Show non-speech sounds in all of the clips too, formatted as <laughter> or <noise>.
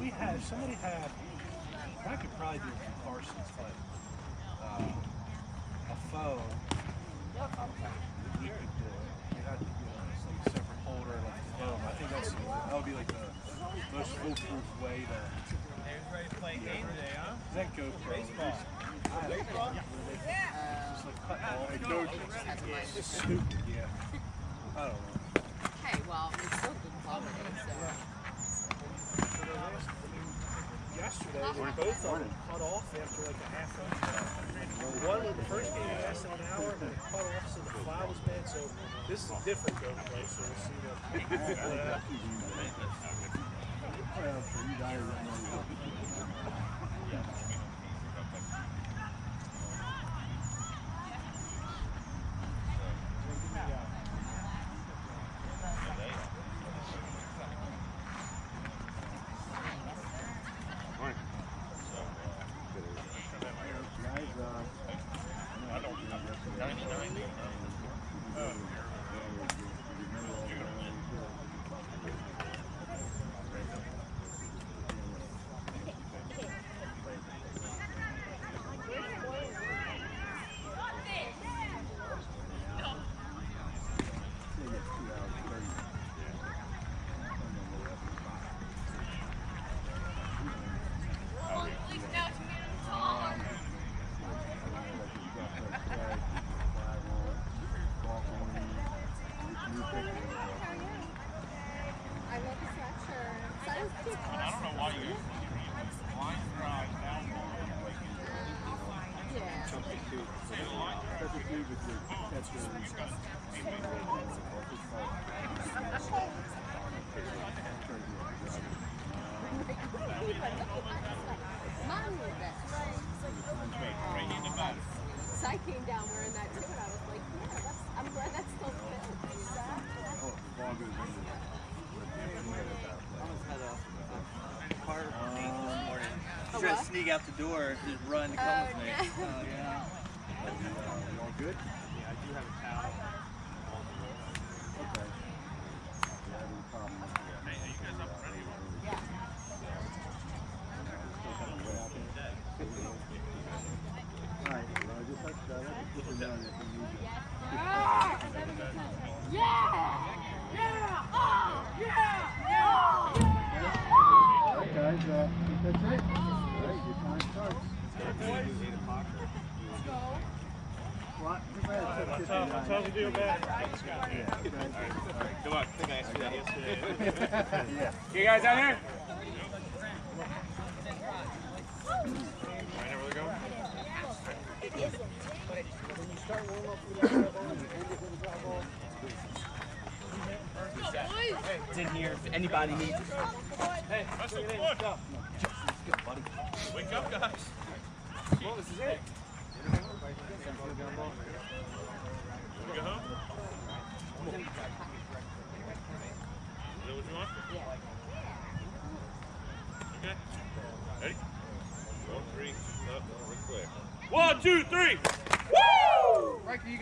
we had, somebody had, I could probably do it from Carson's, but uh, a phone, we could do it. You'd have to get it like a separate holder, like a dome. I think that's, that would be like the most foolproof way to. Ready to play a game today, huh? Is that GoPro? Baseball. Baseball? Yeah. Just like, uh, no, it's stupid. So this is a different though, right? So we'll see what. sneak out the door and just run to come. Oh,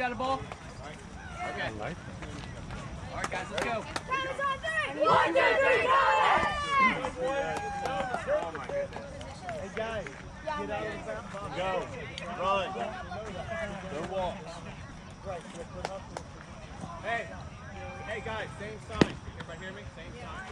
got a ball? Okay. All right, guys, let's go. One, two, three, go! Hey, guys, get out of the Go. Run. No walks. Hey, hey, guys, same sign. Everybody hear me? Same sign.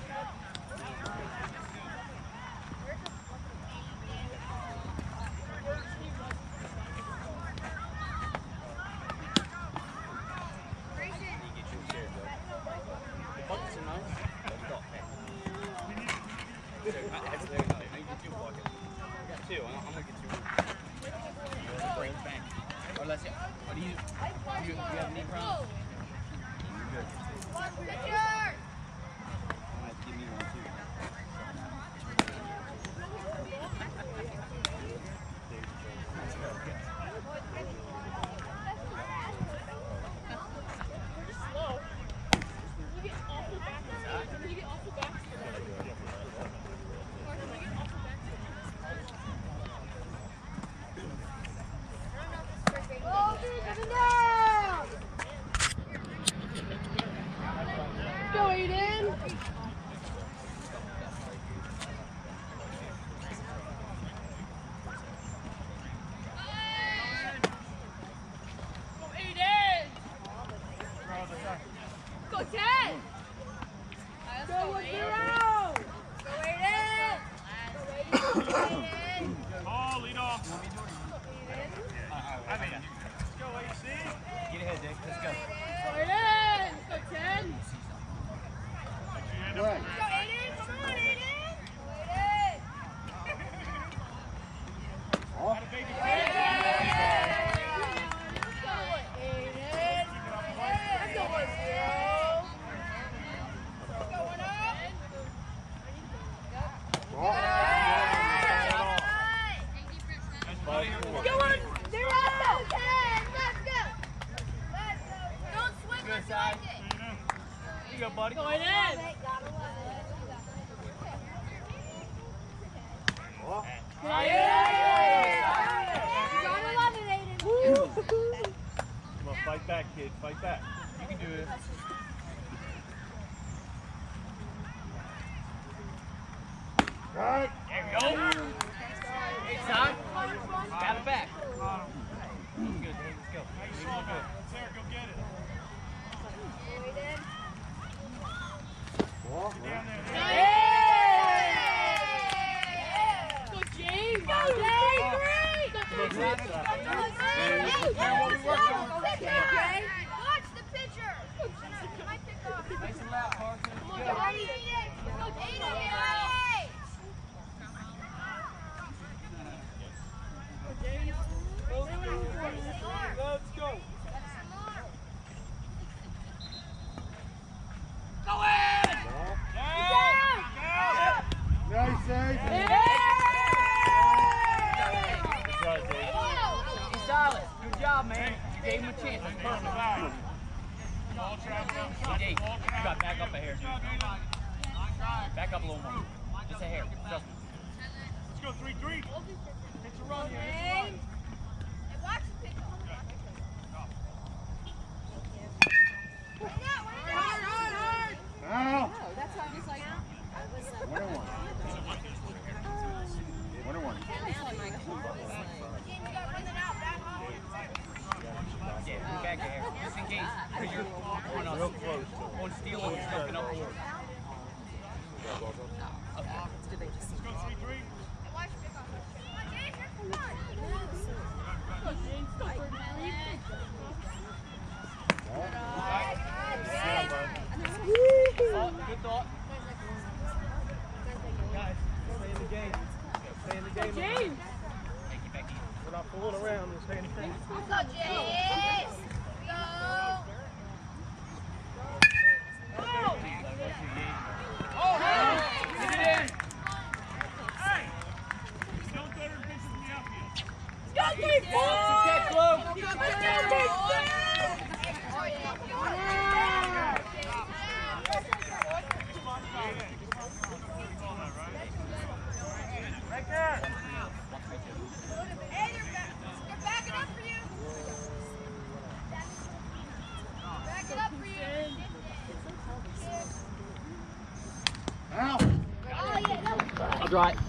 Was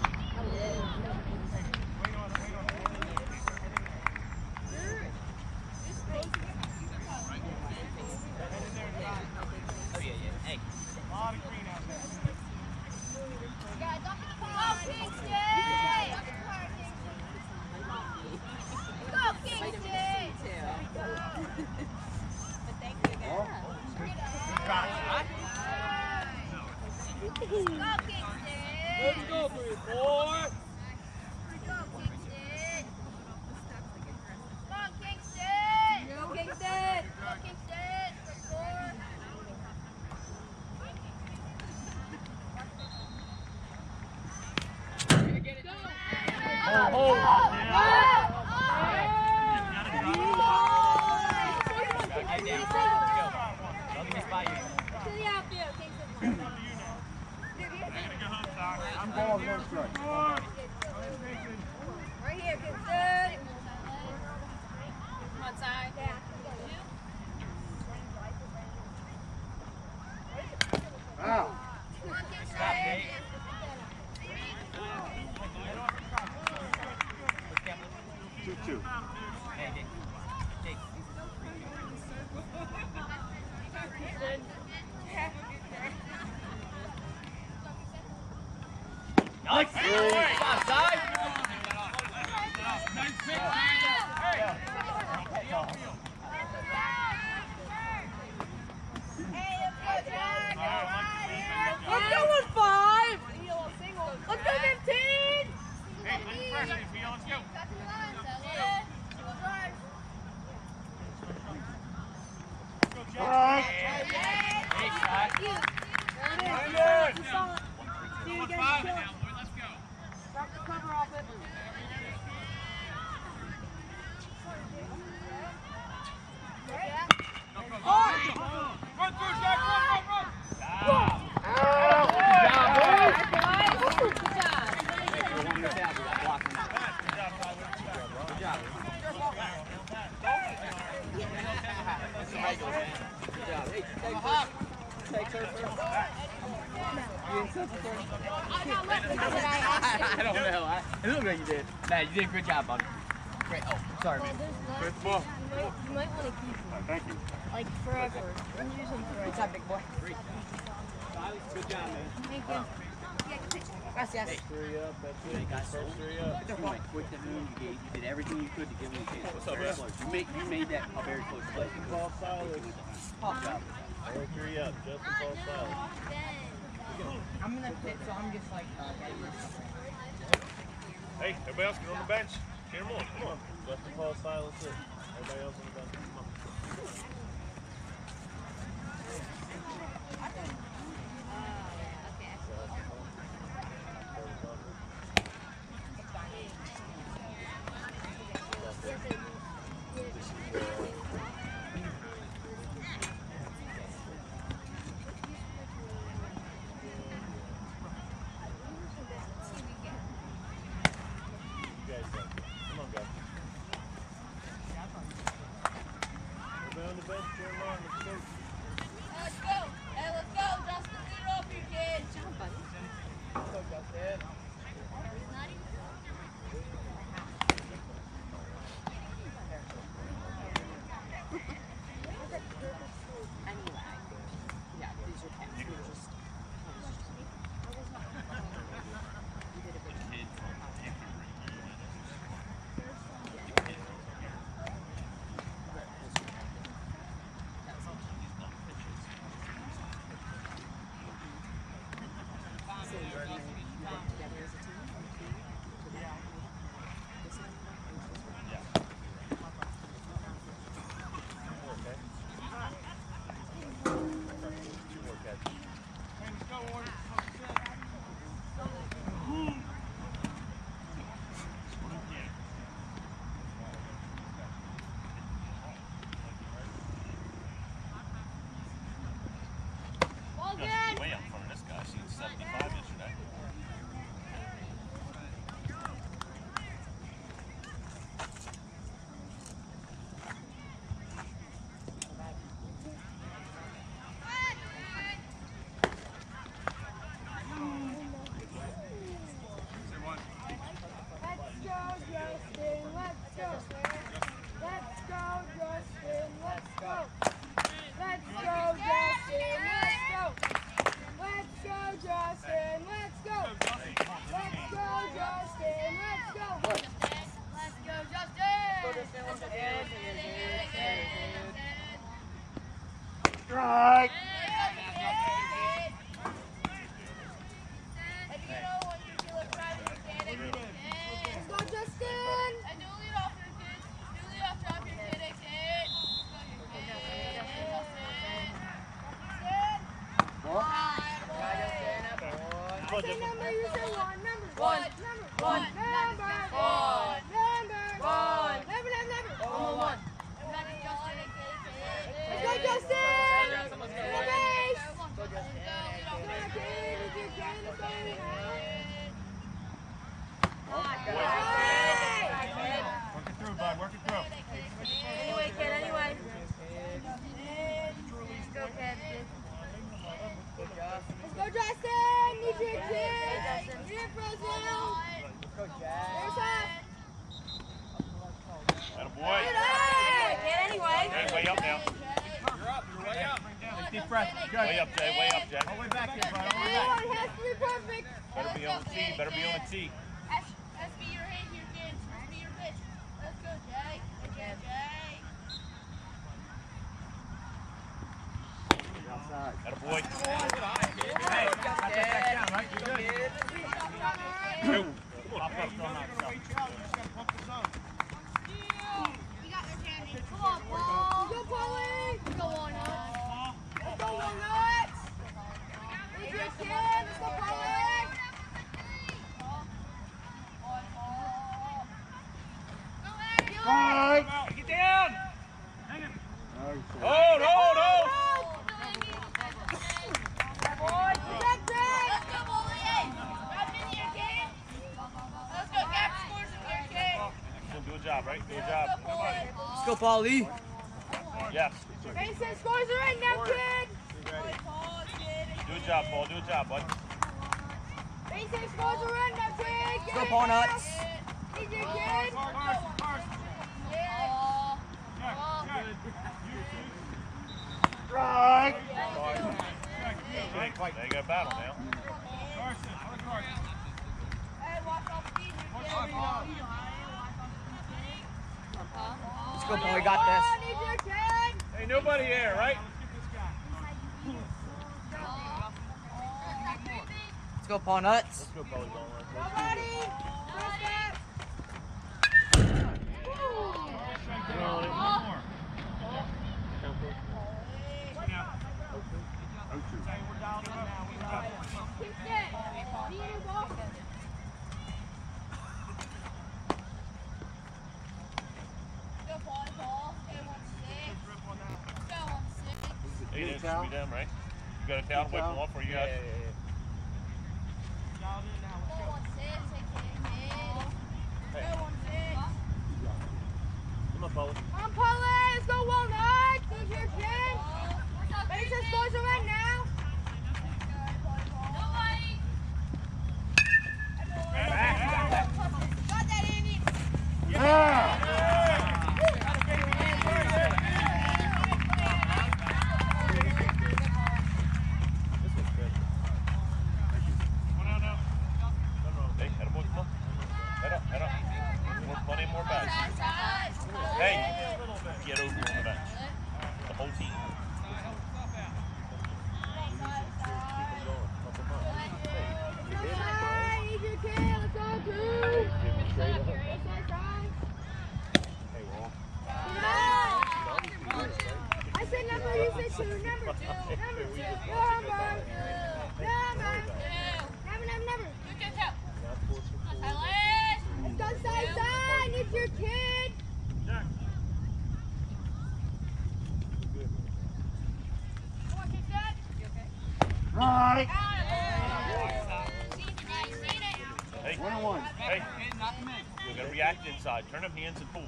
Yeah, you did a great job, buddy. Great. Oh, sorry, man. Great ball. You might oh. want to keep him. Oh, thank you. Like forever. And use him forever. Good job, big boy. Great. Good job, man. Thank you. Gracias. Hey, three up, that's it. You got sold. Three up. At the point, with the moon, you, gave, you did everything you could to give him a chance. What's up, very close. You made, you made that a very close play. Paul Silas. Paul Silas. Three up, Justin Paul Silas. I'm in the pit, so I'm just like, uh, Hey, everybody else get on the bench. Get them on, come on. Justin Paul, silence it. Everybody else on the bench. together as a team. Yeah. Paulo ali. got this. Hey, nobody here, right? Let's go, Paul Nuts. Let's go, Paul turn turnip hands and pull.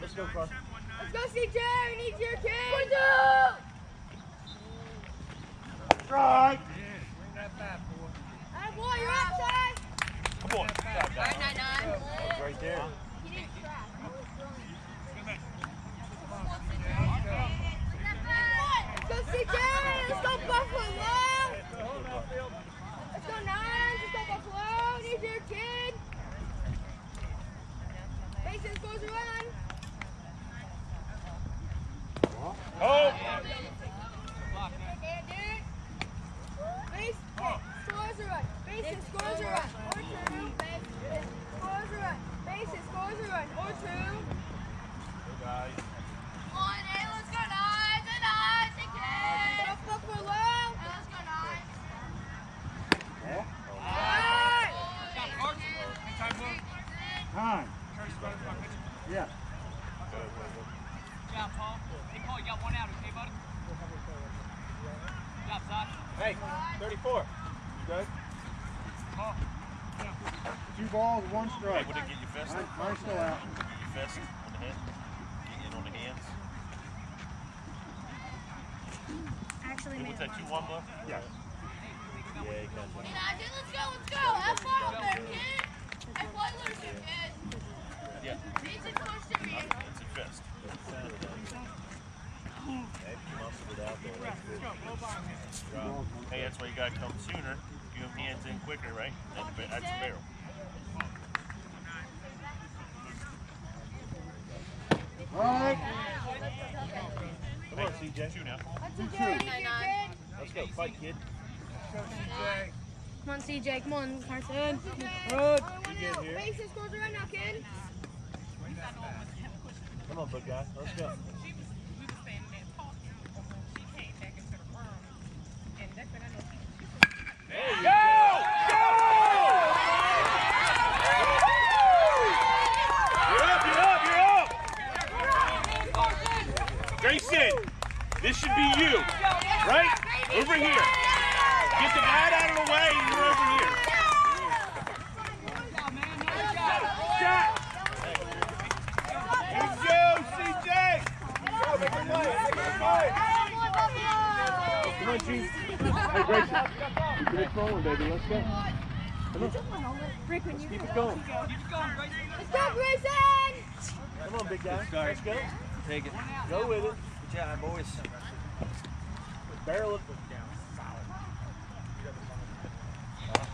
Let's go, Carl. Let's go, CJ. We need your kids. Let's go. Fight, kid. Come on, CJ. Come on, Carson. You get here. Bases scores right now, kid. Come on, big guy. Let's go. She was, we were standing there! Grayson, this should be you, right? Over here. Get the bat out of the way and you're over here. Shot! Good go, CJ! Come on, Chief. Hey, Grayson. You can it rolling, baby. Let's go. Let's keep it going. Let's go, Grayson. Come on, big guy. Let's go. Take it. Go with it. Good job, boys. Barrel it. Up! Go, Grayson. Good boy. All right.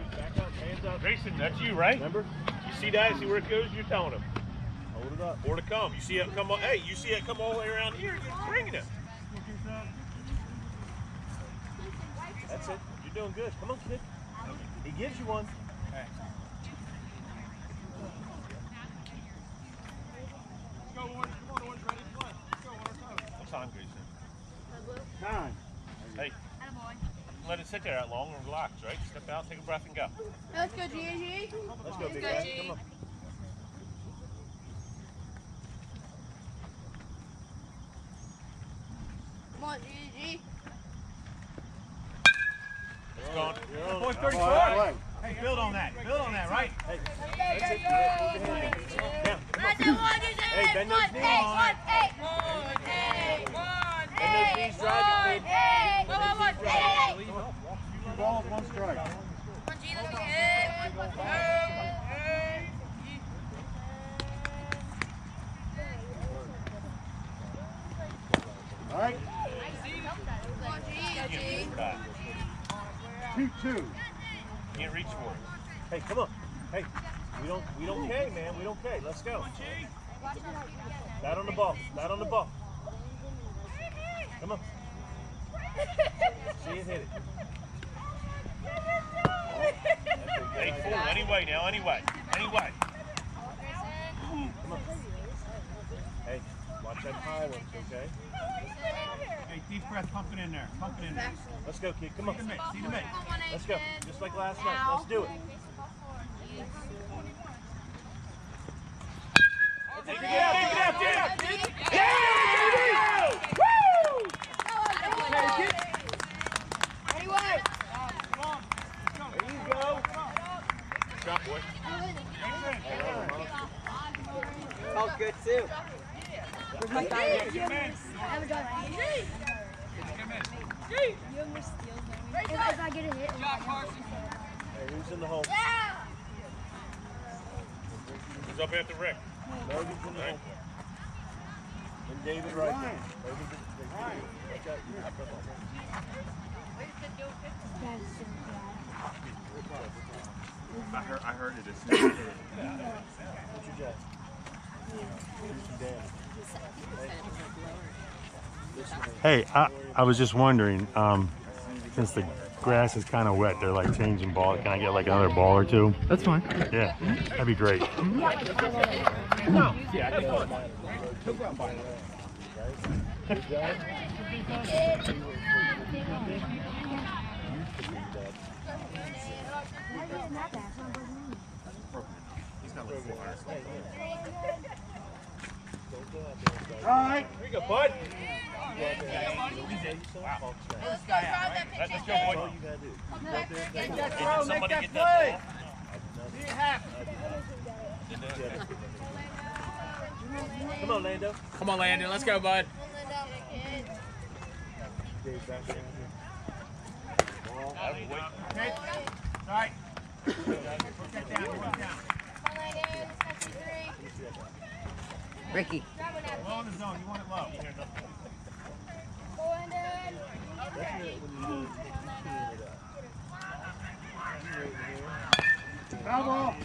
Grayson, that's you, right? Remember? You see that? See where it goes? You're telling him. Hold it up. Or to come. You see it come on. Hey, you see it come all the way around here. You're bringing it. That's it. You're doing good. Come on, kid. He gives you one. What time, Grayson? Nine. Hey, let it sit there that long and relax, right? Step out, take a breath, and go. Let's go, GG. Let's go, big guy. Come Hey, I, I was just wondering, um, since the grass is kind of wet, they're like changing ball. Can I get like another ball or two? That's fine. Yeah, that'd be great. All right. Here you go, bud. Let's go, boy. Somebody get that Come on, Lando. Come on, Landon. Let's go, bud. Ricky. Low in the zone. You want it low. That's it when you do- you clean it up. Foul ball.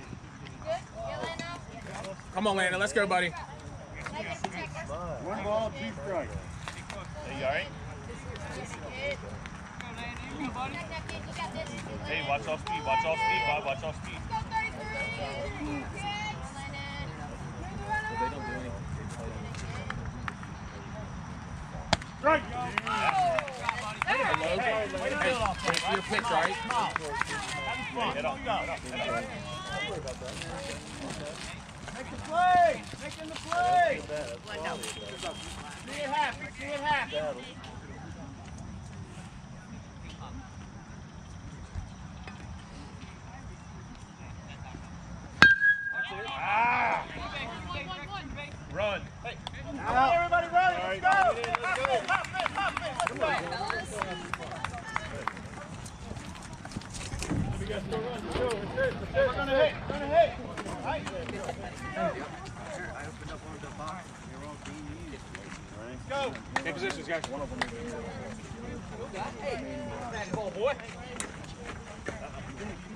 Come on, Landon. Let's go, buddy. One ball, two strikes. Hey, you all right? Hey, watch off speed. Watch off speed, Bob. Watch off speed. Strike. Hey, your pitch, right? Make the play. Making the play. See it happen. See it happen. Ah! Run. Hey. Come on, everybody running. Let's go. Let's go. Hop it, hop it. Let's go. We're gonna hit. We're gonna hit. Let's go. Take positions, guys. Ball, boy.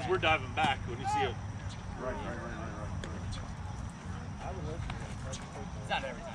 Because we're diving back when you see it. Right, right, right, right, right. It's not every time.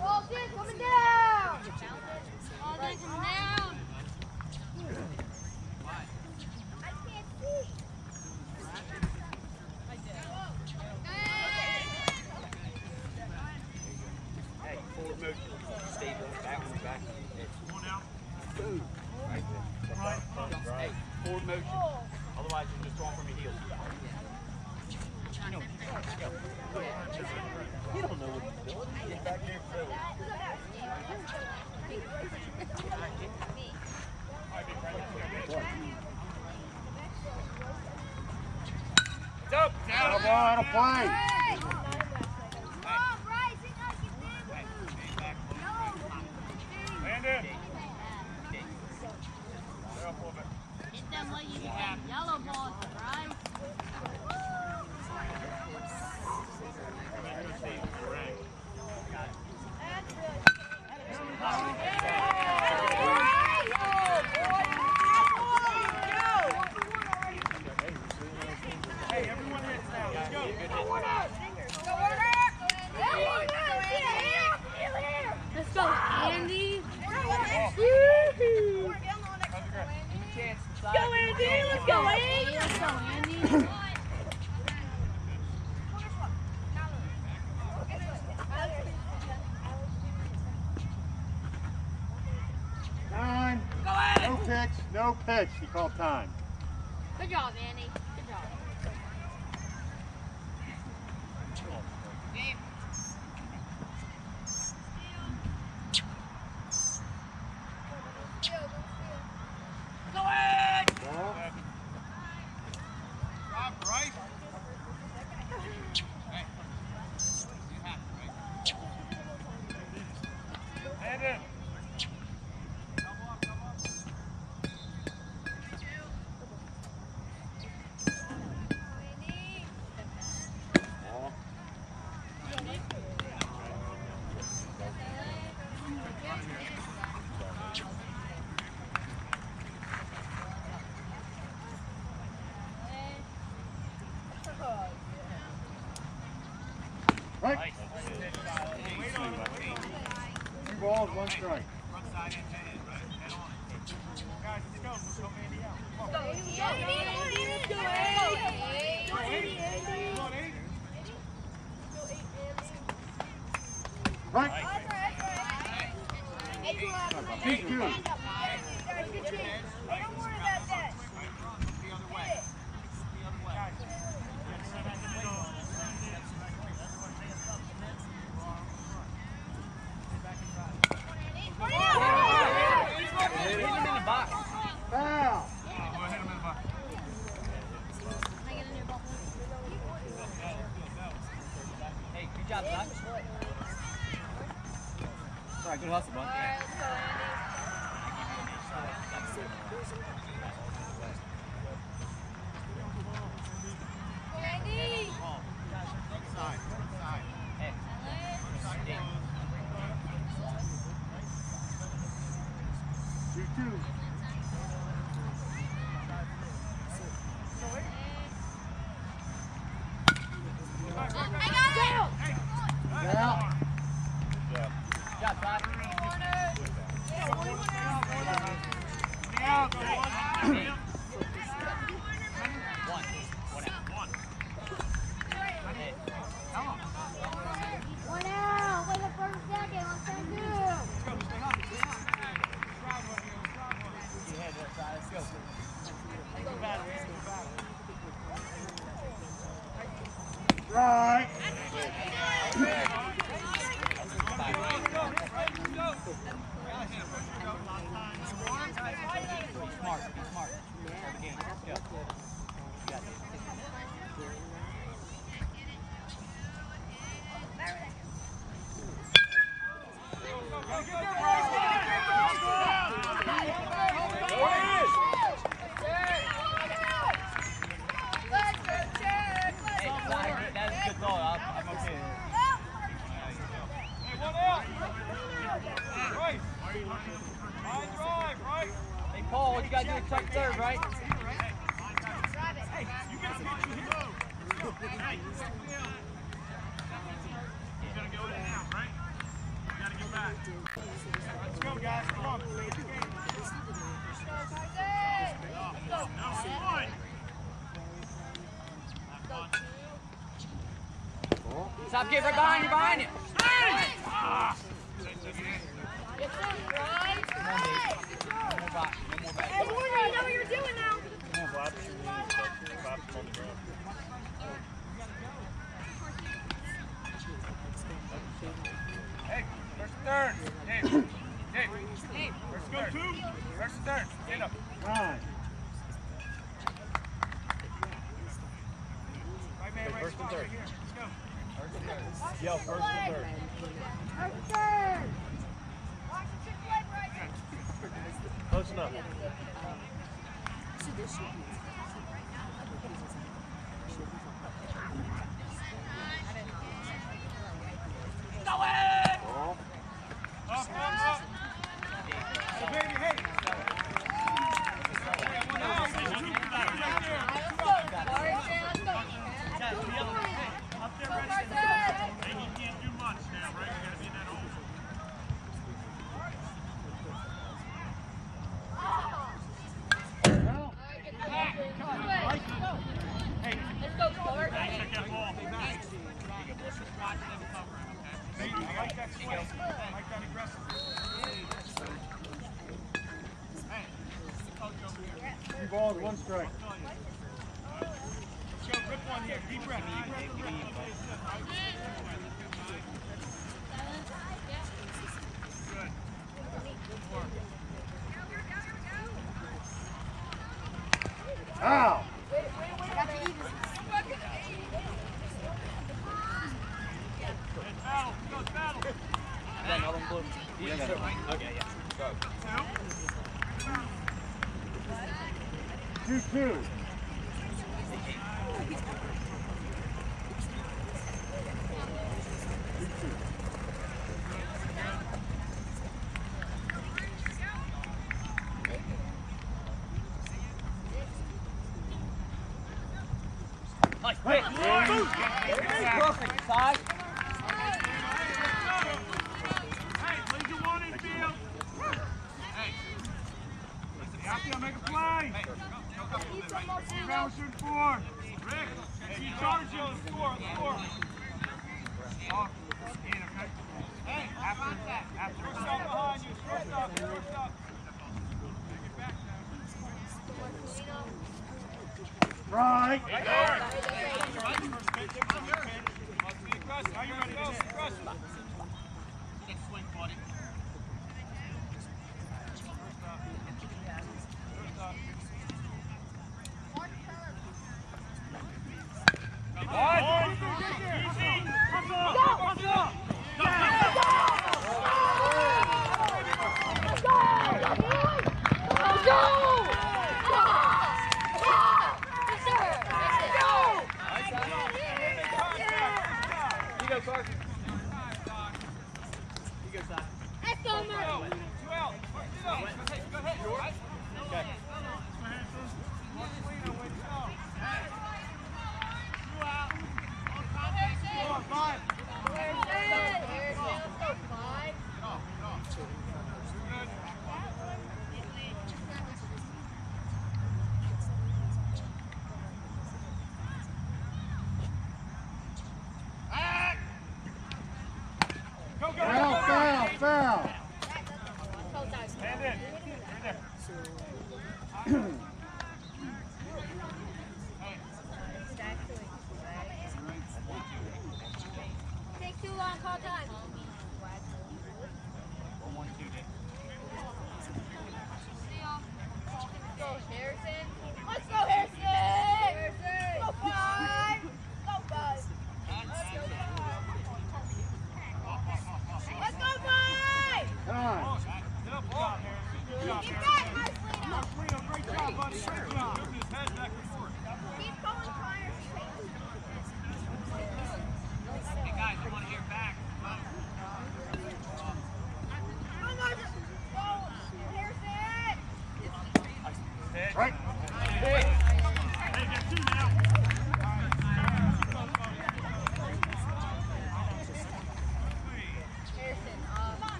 Walton coming down. Walton coming down. Hey, forward motion. Stable. Back on the back. Boom. Right there. Hey, forward motion. Otherwise, you're just throwing from your heels. You don't know what he's doing. Get back there and throw it. Up. Out of ball, let's go, Andy. Let's go, Andy. No pitch, no pitch. He called time. Good job, Andy. called one strike. 車遊 Give Gear right behind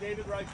David, David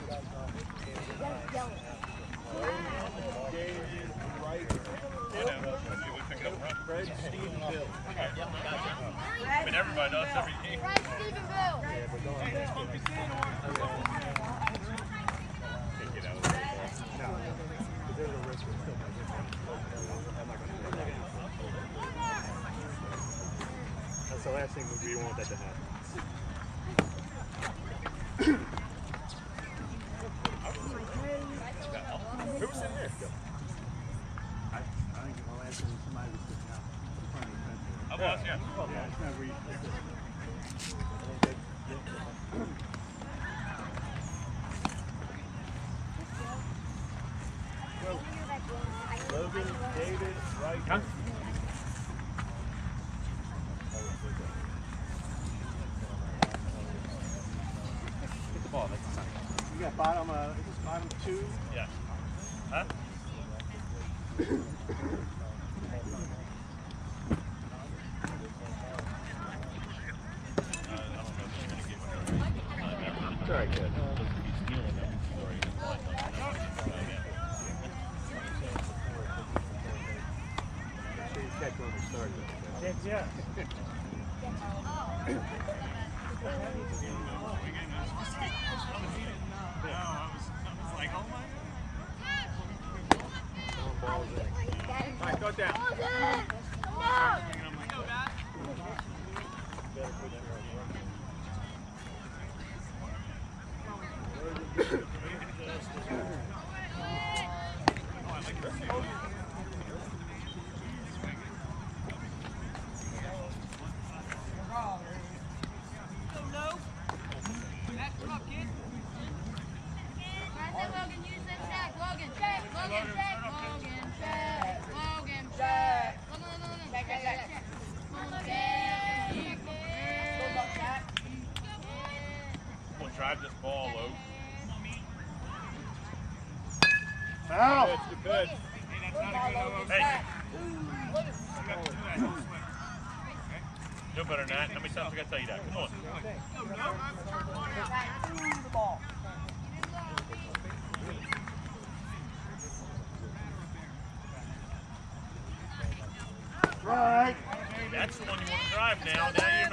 That's the one you want to drive now. Now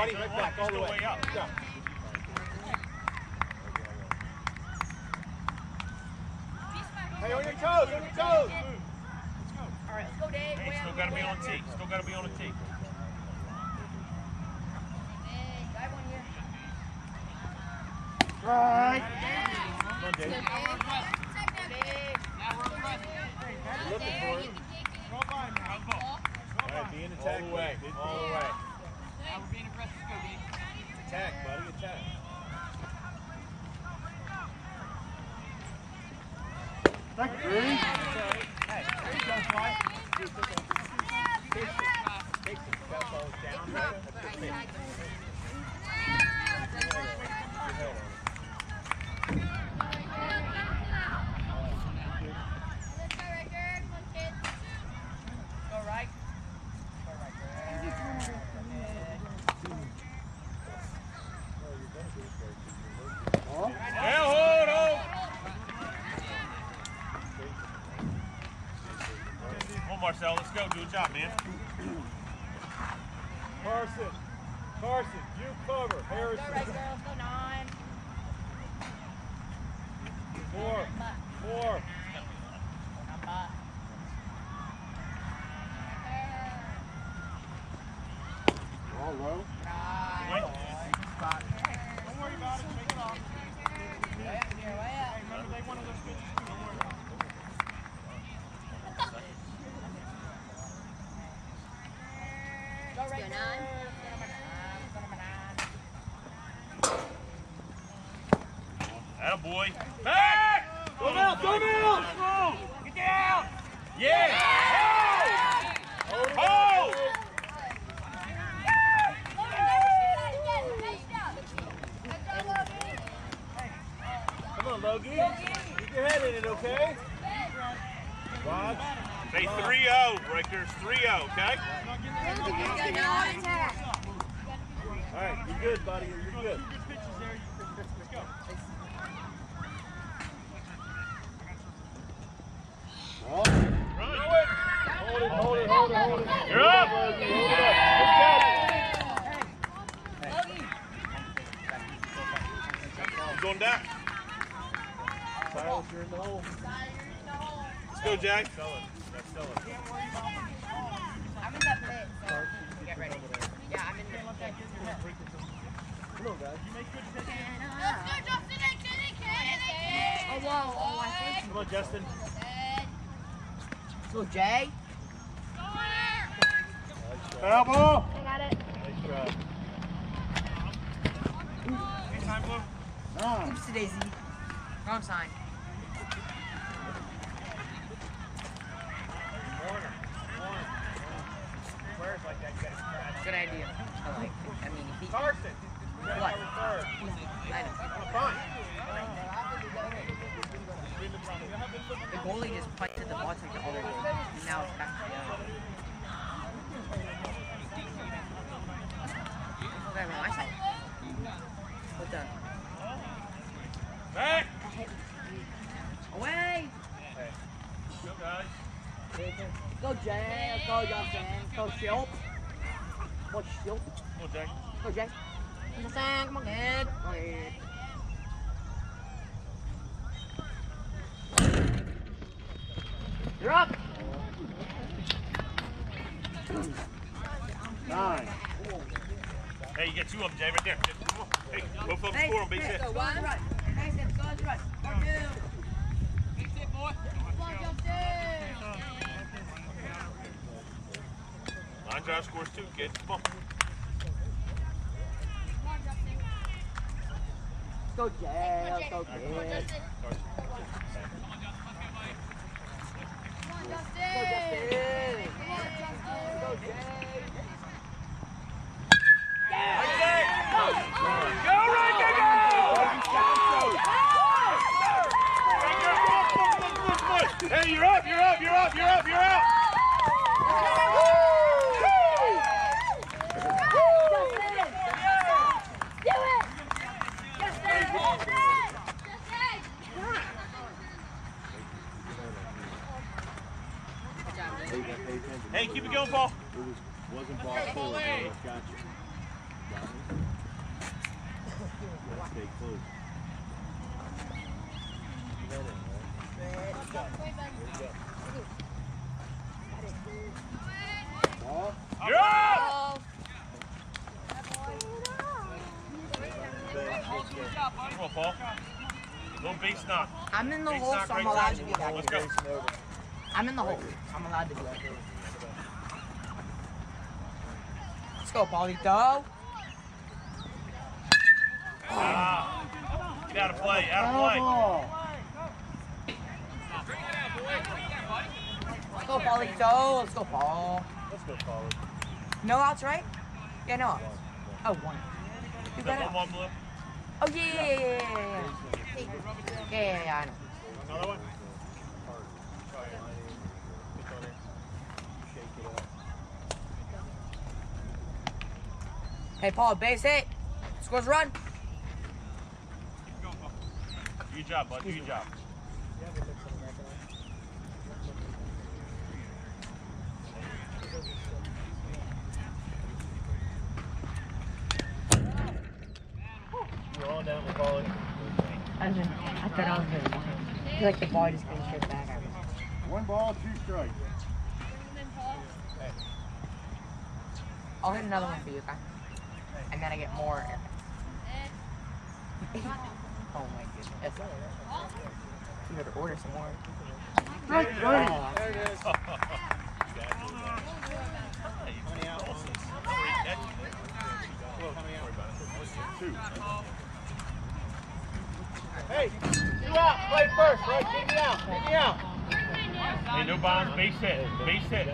Go, buddy, right back, all the way. way up. Go. Hey, on your toes, on your toes. All right, let's go, Dave. Hey, still gotta be on the tee. Still gotta be on the tee. Drive one. Right. Come on, Dave. Looking for it. All right, be in attack. All the way. All the way. Attack, buddy, attack. Thank you, Green. Go right. Go right there. Ball. Well, hold on. Come on, Marcel. Let's go. Do a job, man. Carson. Carson, you cover. Go Harrison. right, girls. Go nine. Four. Four. Number. Ball low. Wait. Way up here, way up. Go right, girls. Go number nine. Go number nine. Atta boy. Back! Go now, go now. Get down! Yeah! Hold! Hold! Come on, Logie. Keep your head in it, okay? Watch. Say 3-0, Breakers. 3-0, okay? All right, you're good, buddy. You're good. You're up. He's on deck. Silas, you're in the hole. Let's go, Jack. I'm in that pit, so get ready. Yeah, I'm in the pit. Come on, guys. Oh, whoa, oh, I think. Come on, Justin. Go, Jay. Foul ball. I got it. Nice try. Nine. Oops, Daisy. Wrong sign. Good idea. I like it. I mean, if he. Carson. What? I know. The goalie just punted the ball to the other goal. And now it's back to the other. Okay, well, I saw it. What's that? Back. Away! Go, guys. Go, Jay. Let's go, Justin. Go, Shield. Go, Shield. Come on, Jack. Go, Jay. Come on, Sam. Come on, kid. Come on, kid. You're up. Nine. Hey, you get two of them, Jay, right there. Come on. Hey, both of them score on base hit. Go, one. Hey, Sam, go, run. Go, two. Line drive scores two, kid. Come on. Go, Jay. Let's go, kid. Go, Justin. Go, Jay. Go, Rankin, go! Hey, you're up, you're up, you're up, you're up, you're up! Hey, you gotta pay attention. Hey, keep it going, Paul. It was, wasn't ball forward, it was gotcha. Got me? Gotta stay close. Ball? You're up! Come on, Paul. No base knock. I'm in the Base hole, so I'm allowed to be back. Let's go. I'm in the hole. I'm allowed to be back. Let's go, Paulito. Ah. Get out of play, out of play. Let's go, Paulito. Let's go, Paul. Let's go forward. No outs, right? Yeah, no outs. Oh, one. Is that one, one blue? Yeah, yeah, yeah, yeah, yeah, yeah. I. Another one? Hey, Paul, base hit. Scores run. Your job, bud. Good job. You're on down the ball. I just, I thought I was going to I feel like the ball just came straight back at me. One ball, two strikes. I'll hit another one for you, okay? And then I get more. oh my goodness. You better order some more. Strike three. There it is. Hey, you out. Play first, right? Take me out. Take me out. Hey, no bonds, base hit. Base hit.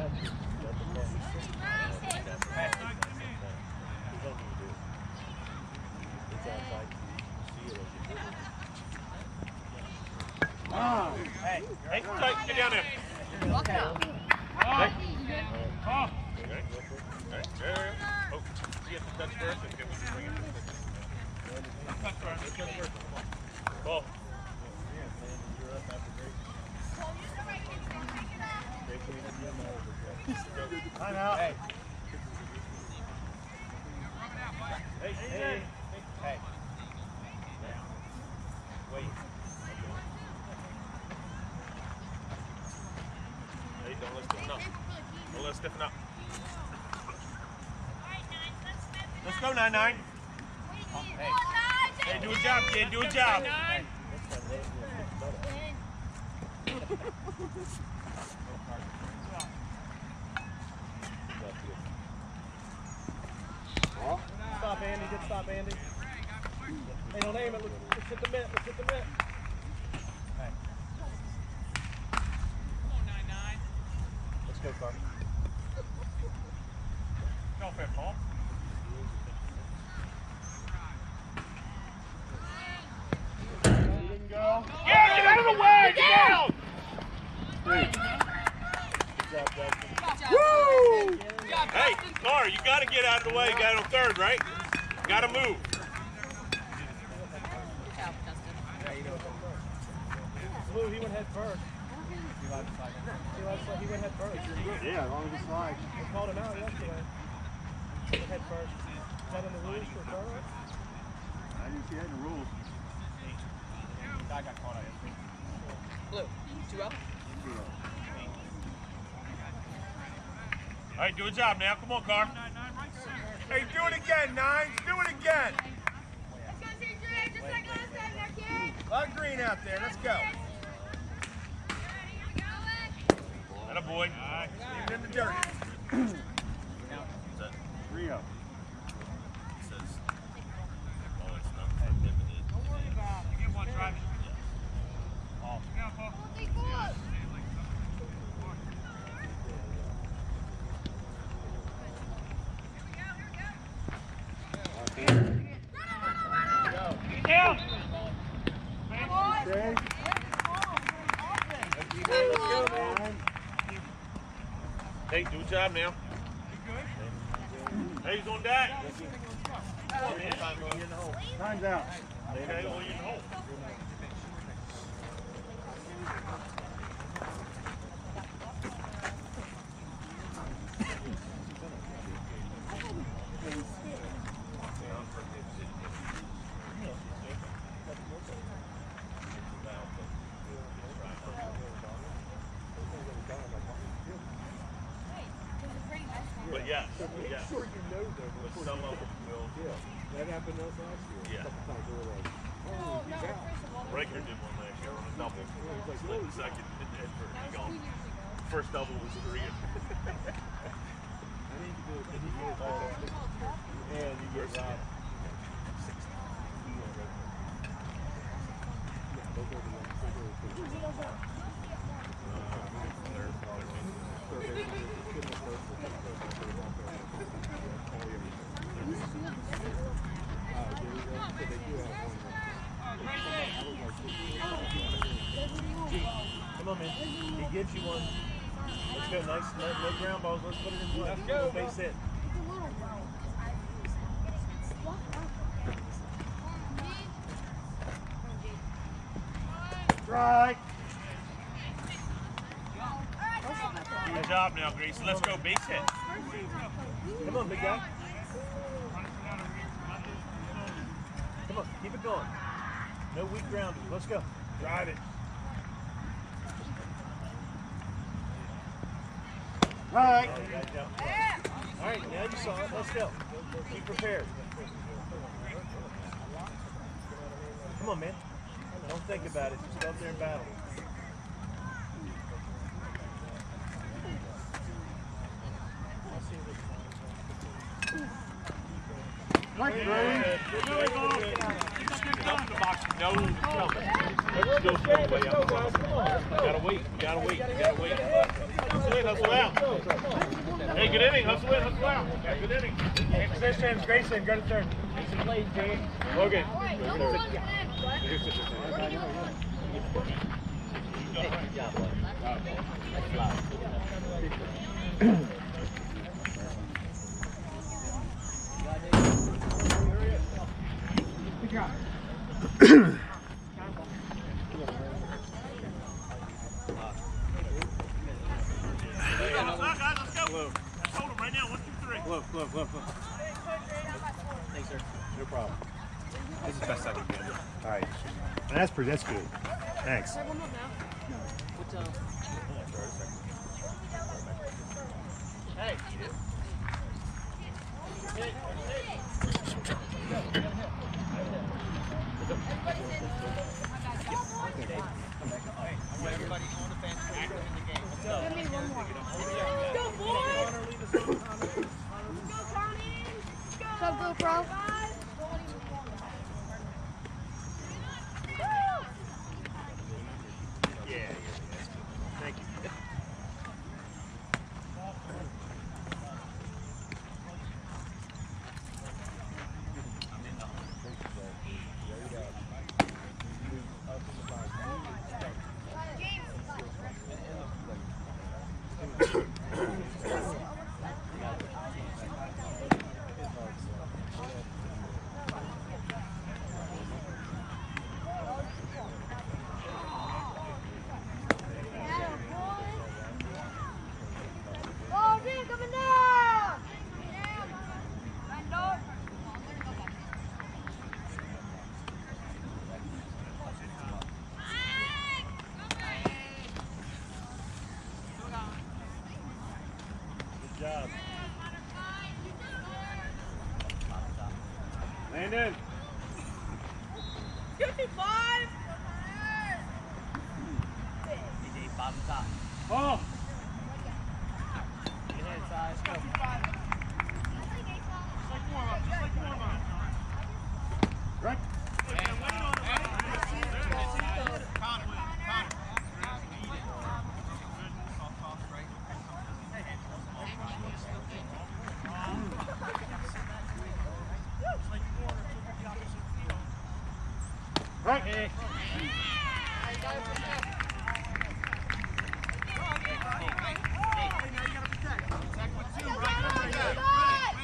Do a job now. Come on, Car. Hey, do it again, Nine. Do it again. Let's go, CJ. Just like last time, kid. A lot of green out there. Let's go. That a boy. Leave it in the dirt. Three up. Okay. A job now. Hey, he's on deck. Time's out. Well, you know. But yes, yes. Sure, you know though. But some of them will. Yeah, that happened to us last year. Yeah. A couple times we were like, oh, he's out. Breaker did one last year on a double. Split the second and and for he gone. First double was three. I need to do it. Did he get uh, And you get robbed. Come on, man. He gives you one. Let's. Nice. No, no ground balls. Let's put it in play. Let's go. Base hit. Strike. Good job now, Grace. Let's go base hit. Come on, big guy. Come on, keep it going. No weak grounders. Let's go. Drive it. Right. All right, now you saw it. Let's go. Be prepared. Come on, man. Don't think about it. Just go up there and battle. Strike three. Up in the box. No jumping. Still still way up. Gotta wait. Gotta wait. Gotta wait. Hustle in, hustle out. Hey, good inning. Hustle in, hustle out. Okay, good inning. Positions, Grayson, go to third. Logan. Come on, guys. Let's go. Let's hold him right now. One, two, three. Look, look, look, look. Thanks, sir. No problem. This is the best I can get. All right. And that's good. Thanks. Job. Landon. DJ, bottom top. Oh. Get ahead, size. Go. Right. Right.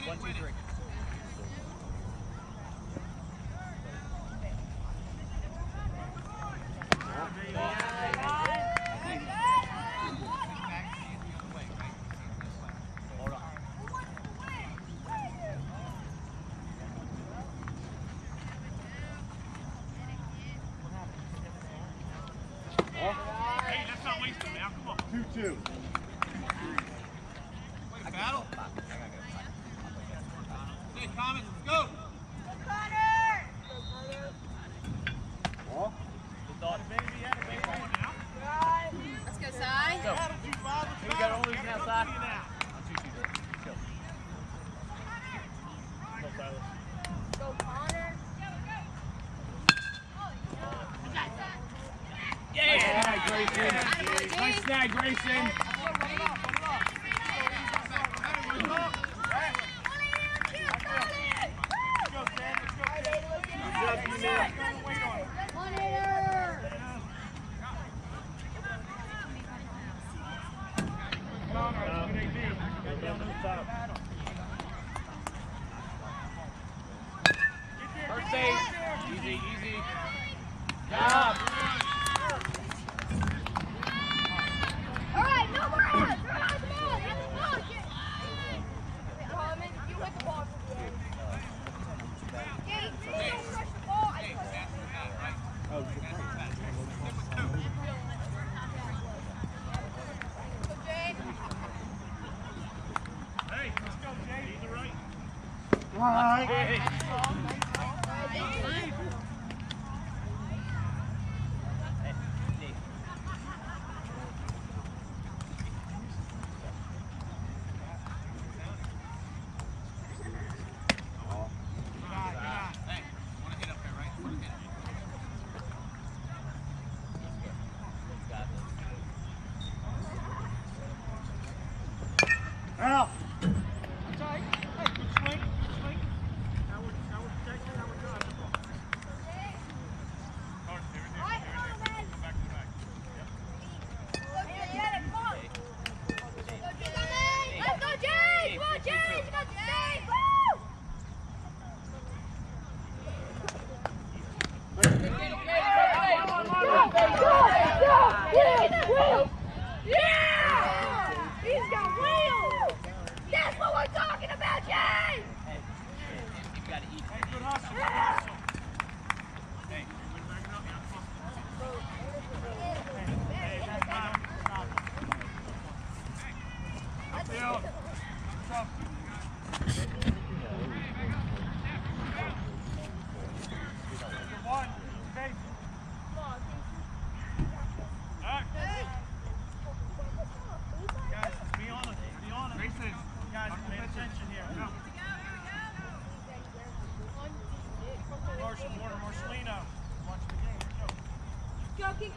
One, two, three. Hold on. Hey, that's not wasting now. Come on. Two two. Battle. Hey, Thomas, let's go. Ball. Good thought. Let's go, Sai. Go. Here we go. Don't lose now, side. One, two, two, three. Go. Come on, Silas. Go, Connor. Yeah. Nice Grayson.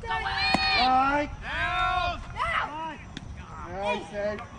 Away! Now! Now! Now! Now!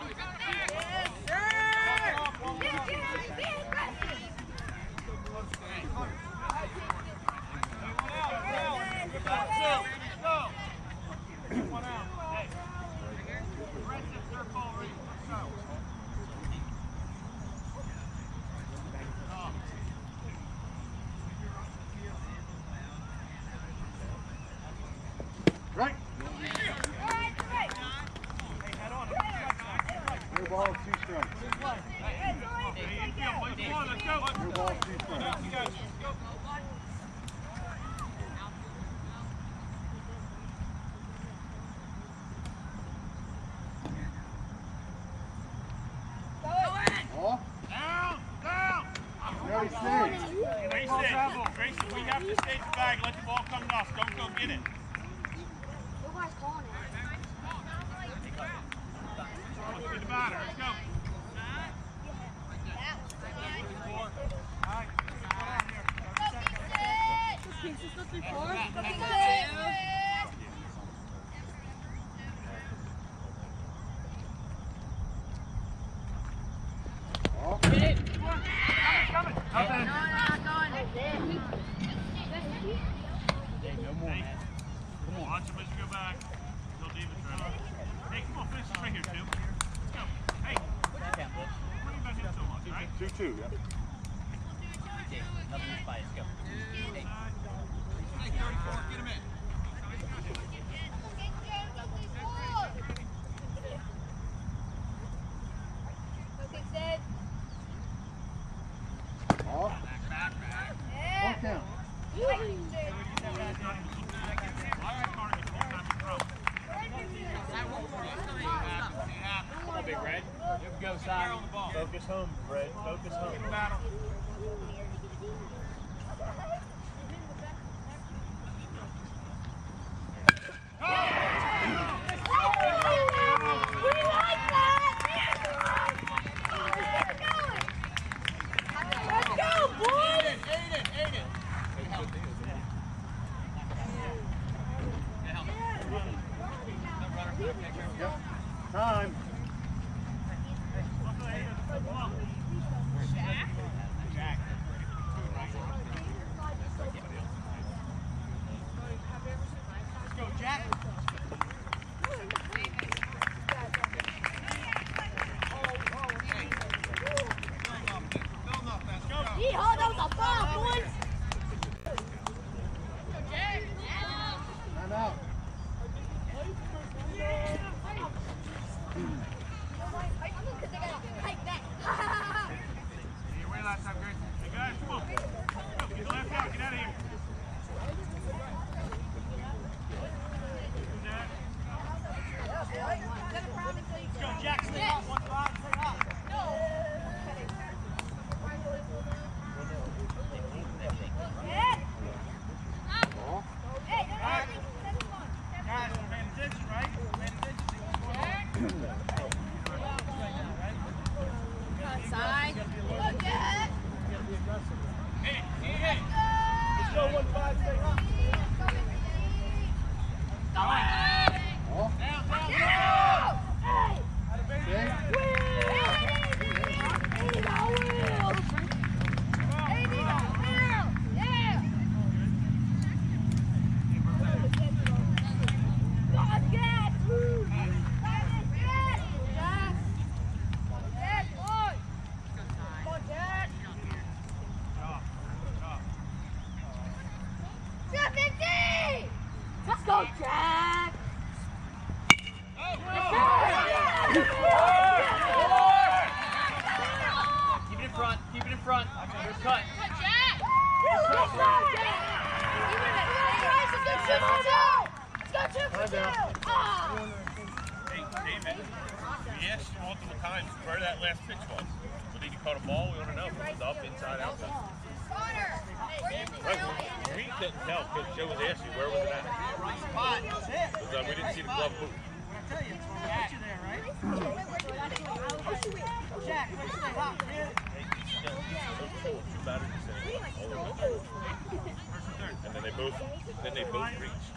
And then they both, then they both reached.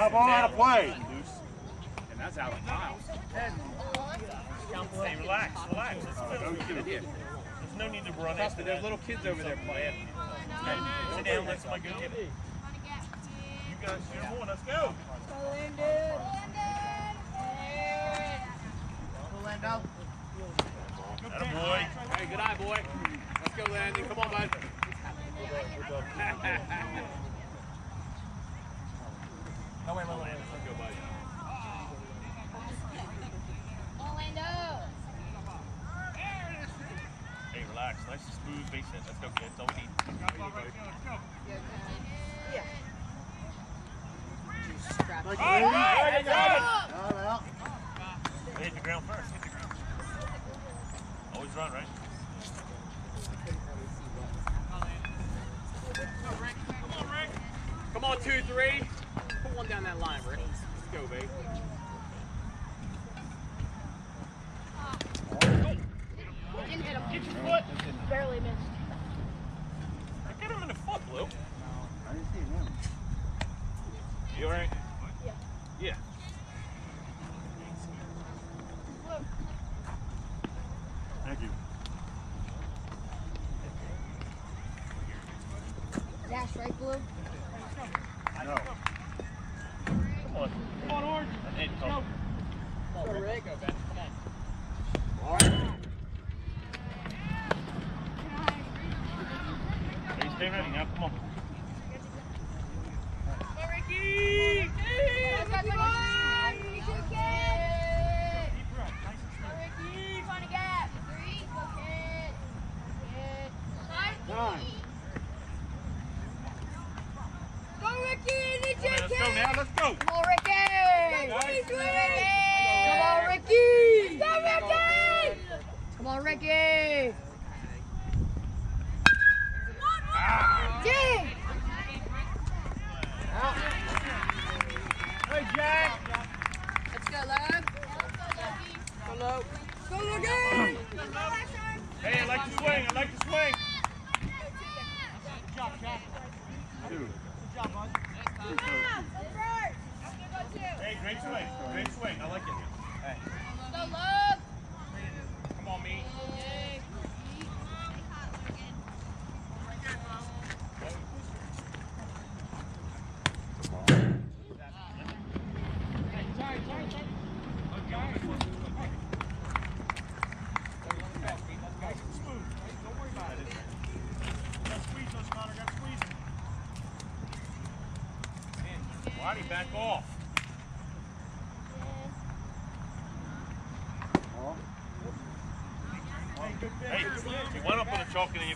how ball out of play. And that's out of miles. Hey, relax, relax. Oh, there's no need to run after. There's little kids over there playing. Sit down, let somebody go get it. You guys, you're more. Let's go. Go, Landon. Boy. Hey, good eye, boy. Let's go, Landon. Come on, bud. <laughs> No, wait, wait, wait. Go by Orlando! Hey, relax. Nice smooth base hit. Let's go, kids. All we need. Yeah. yeah. Just strap.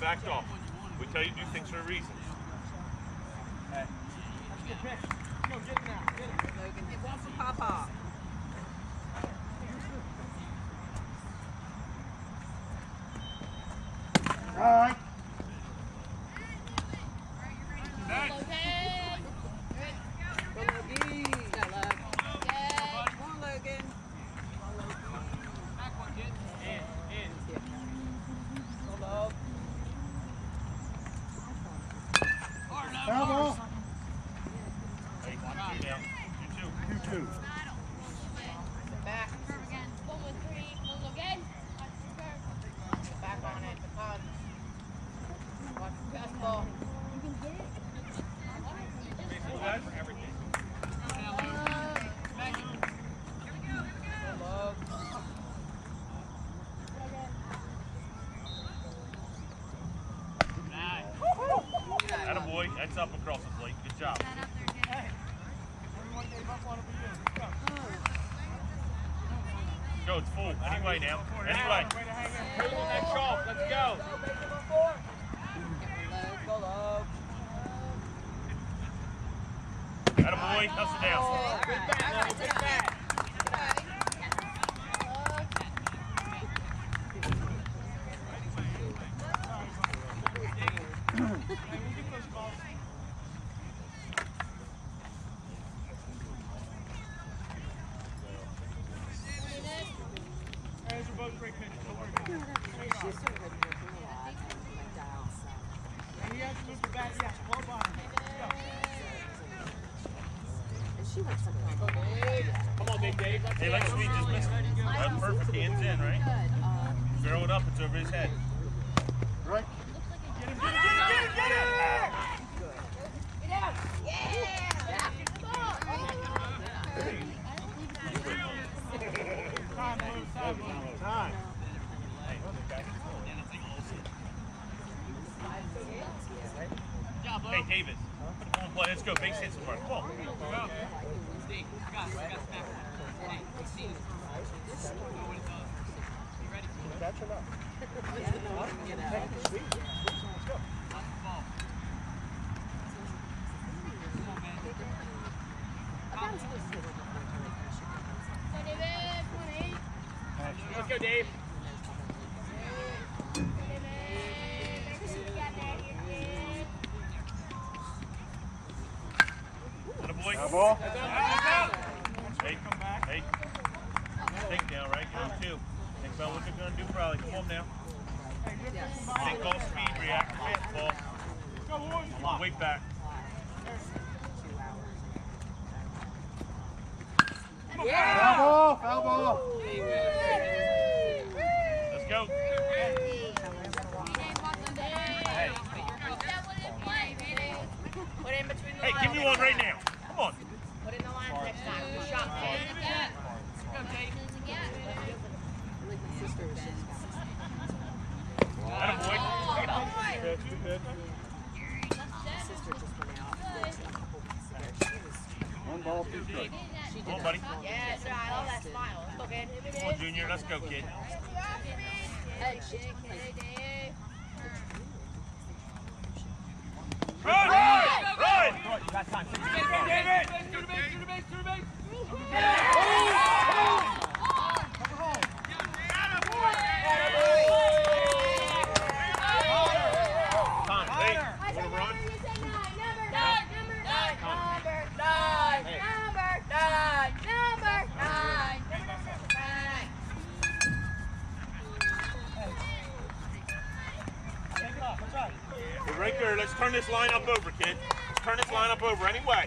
backed off. We tell you to do things for a reason. way now. Anyway. Let's go. Hustle down. Good back, good back. go. Base hit. ball. Turn this line up over, kid. Let's turn this line up over anyway.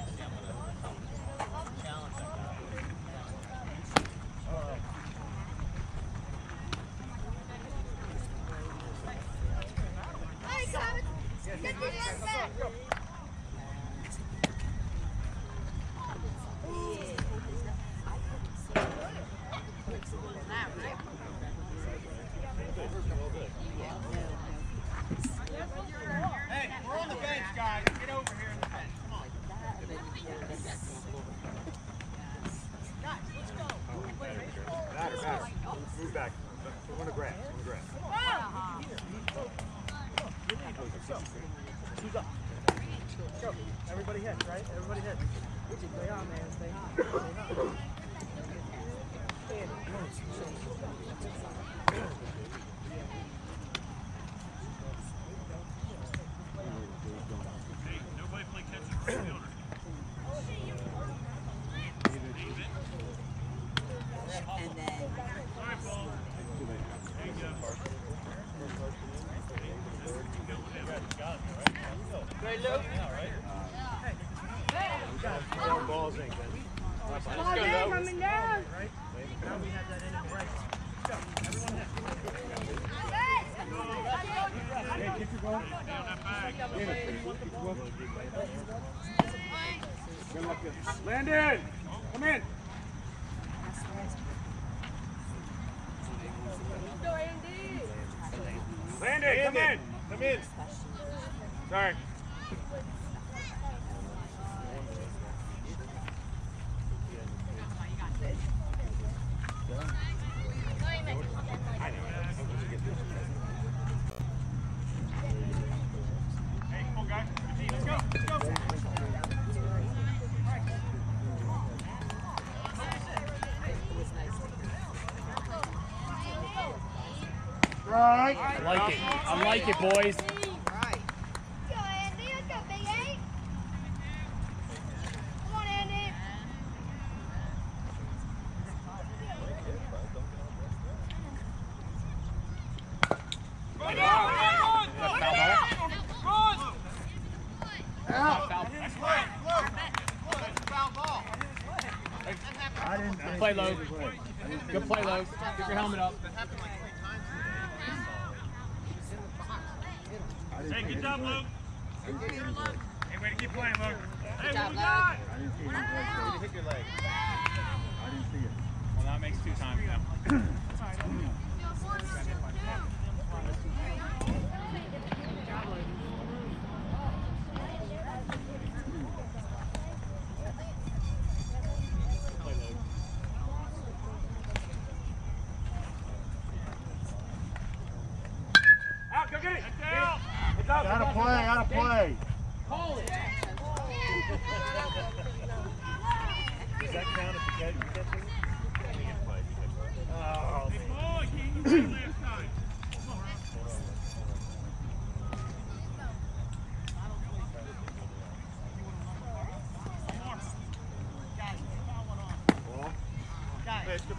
like it. I like it, boys.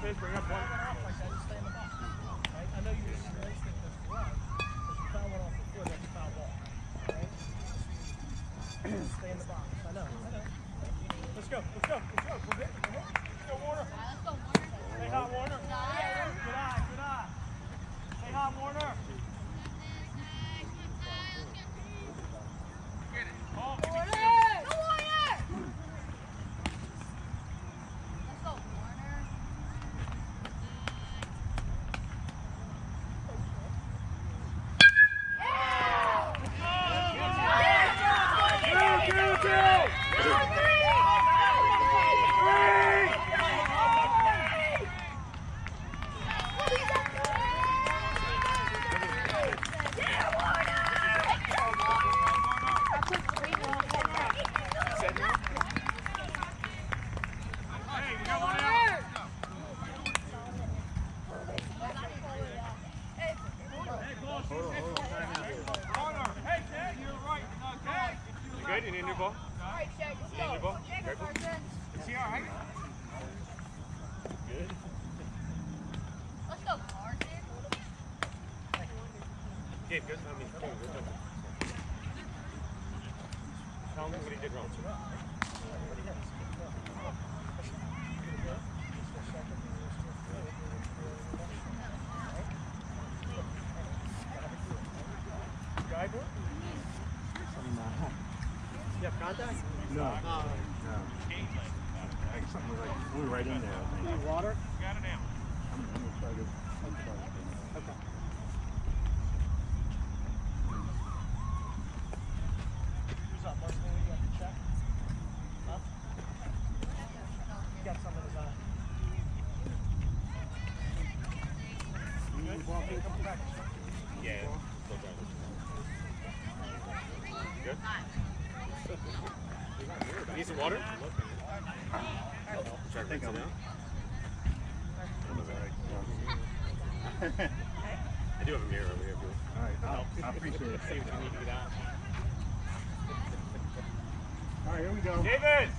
Fizz, bring up one. think I'm. <laughs> I do have a mirror over here. All right, I'll, <laughs> I appreciate it. See what you need to get out. All right, here we go. David!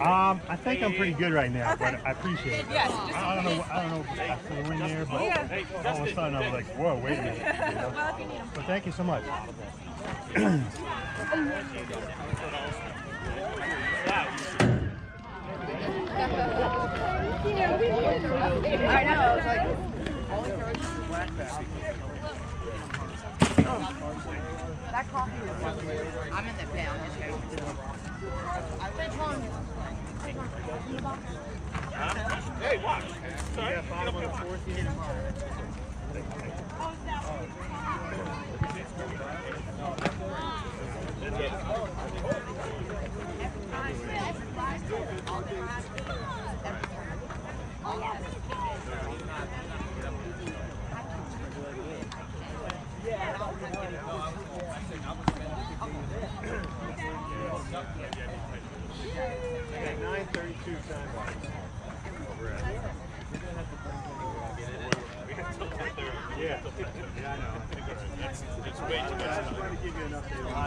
Um, I think I'm pretty good right now, okay. but I appreciate it. Yes. I don't know. I don't know if I flew in there, but yeah. all of a sudden I was like, "Whoa, wait a minute!" You know? But thank you so much. <clears throat> I know, I was like, that coffee was I'm in the pit, I'm just going to Hey, watch! Sorry. Yeah, five on the fourth. Oh, is that one?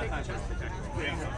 Yeah.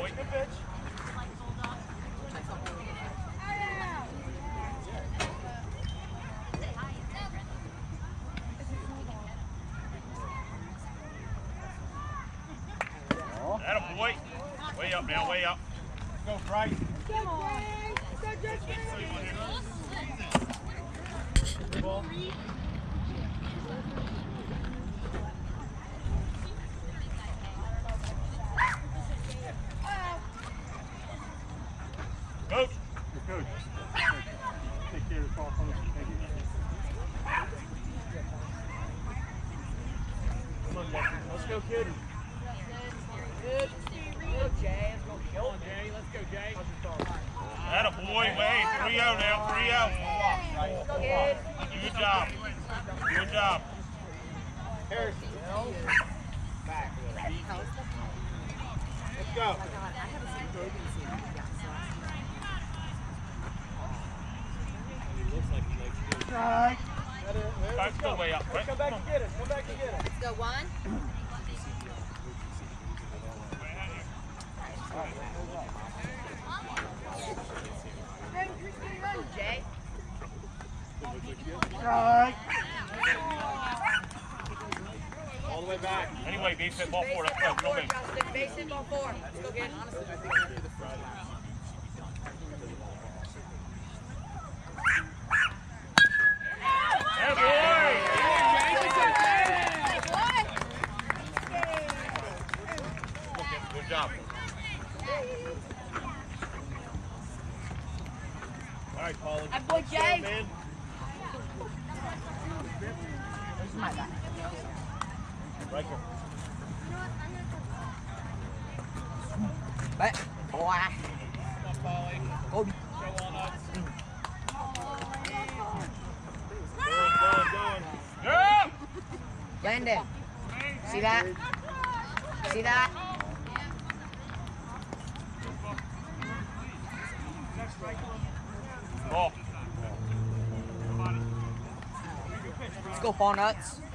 Boy, Way up now, way up. no kidding. Baseball four. Let's go get it. Honestly. Walnuts. Nuts.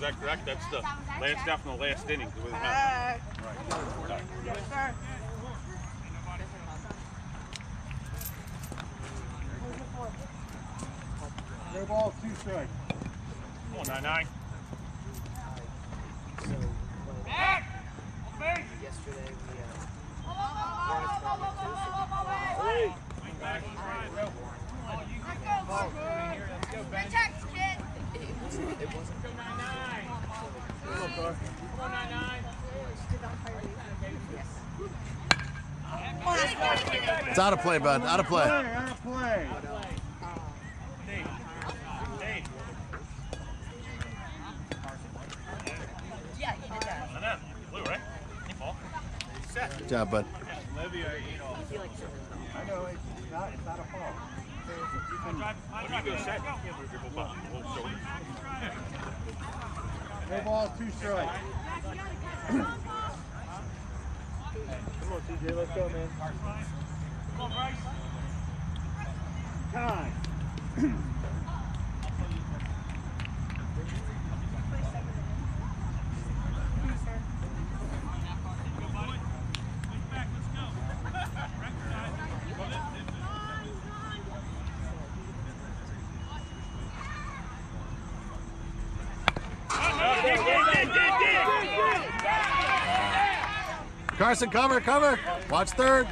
Is that correct? That's the last half and the last inning. out of play, bud. Out of play. Out of play. Good job, bud. I know it's not, it's not a fall. You can, when you go set, you can't dribble ball. No ball, two strike. Come on, TJ, let's go, man. Carson, cover, cover. Watch third.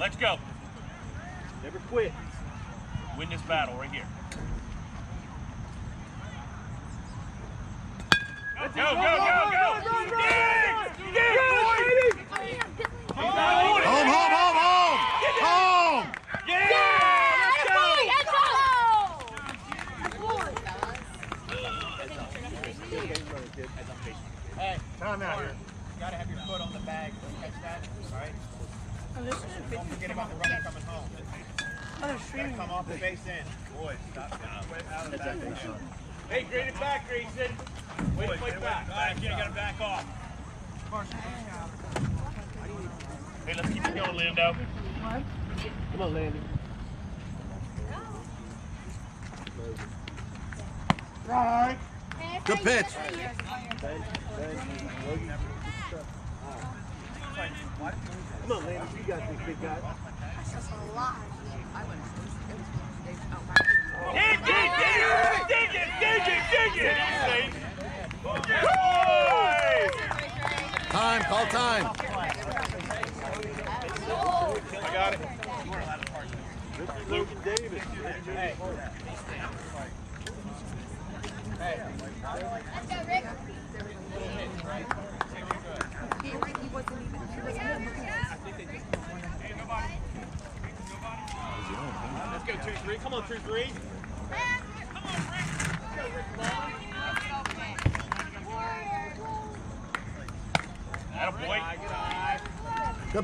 Let's go.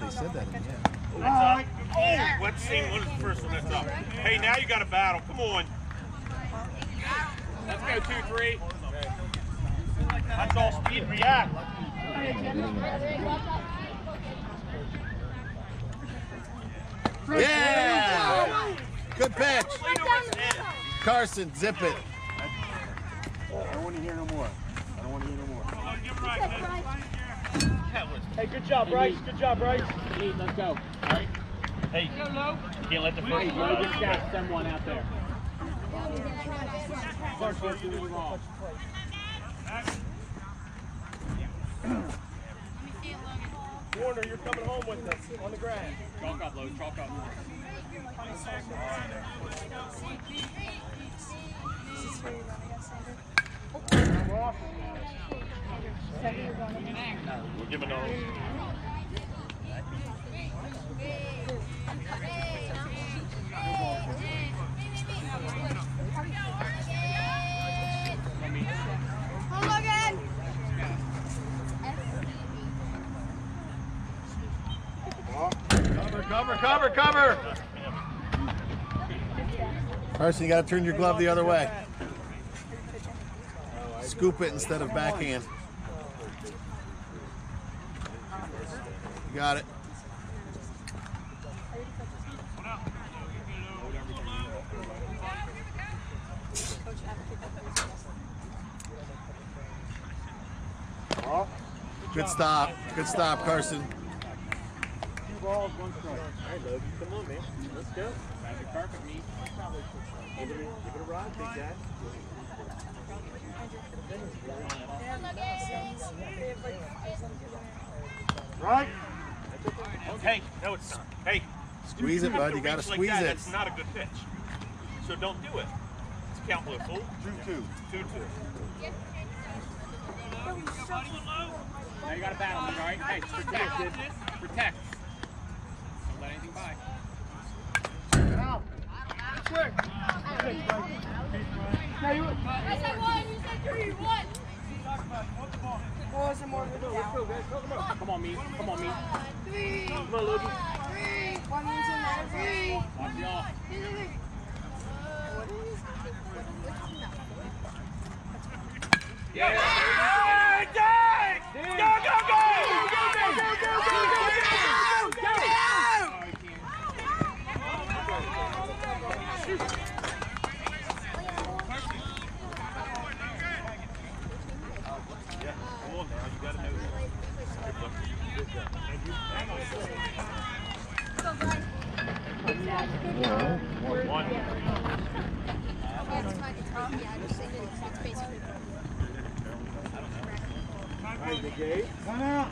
They said that in the end. That's up. Oh, let's see. What is the first one that's up? Hey, now you got a battle. Come on. Let's go two three. That's all speed. React. Yeah! Good pitch. Carson, zip it. I don't want to hear no more. I don't want to hear no more. Hey, good job, Bryce. Good job, Bryce. Let's go. All right. Hey, you can't let the first Hey, one Logan's go. got someone out there. First one's doing wrong. Warner, you're coming home with us on the grass. Chalk up, Logan. Chalk up. We're giving Logan. Cover, cover, cover. Carson, you got to turn your glove the other way. Scoop it instead of backhand. You got it. Good stop. Good stop, Carson. Two balls, one strike. All right, Logan, come on, man. Let's go. Magic carpet me. Give it a, give big guy. Right? Hey, no, it's not. hey. Squeeze it, bud. You got to reach like squeeze that, it. That's not a good pitch. So don't do it. It's count blue, fool. Two, two. Two two. Now you got to battle me, all right? Hey, protect. Protect. Don't let anything by. I said one, you said three, one. Come on, me. Come on, me. Three. Come on, Logan. Three. One means another three. Watch the off. Three, three, three. Hey, dang! Go, go, go! Come One. Hey, big Gabe. One out.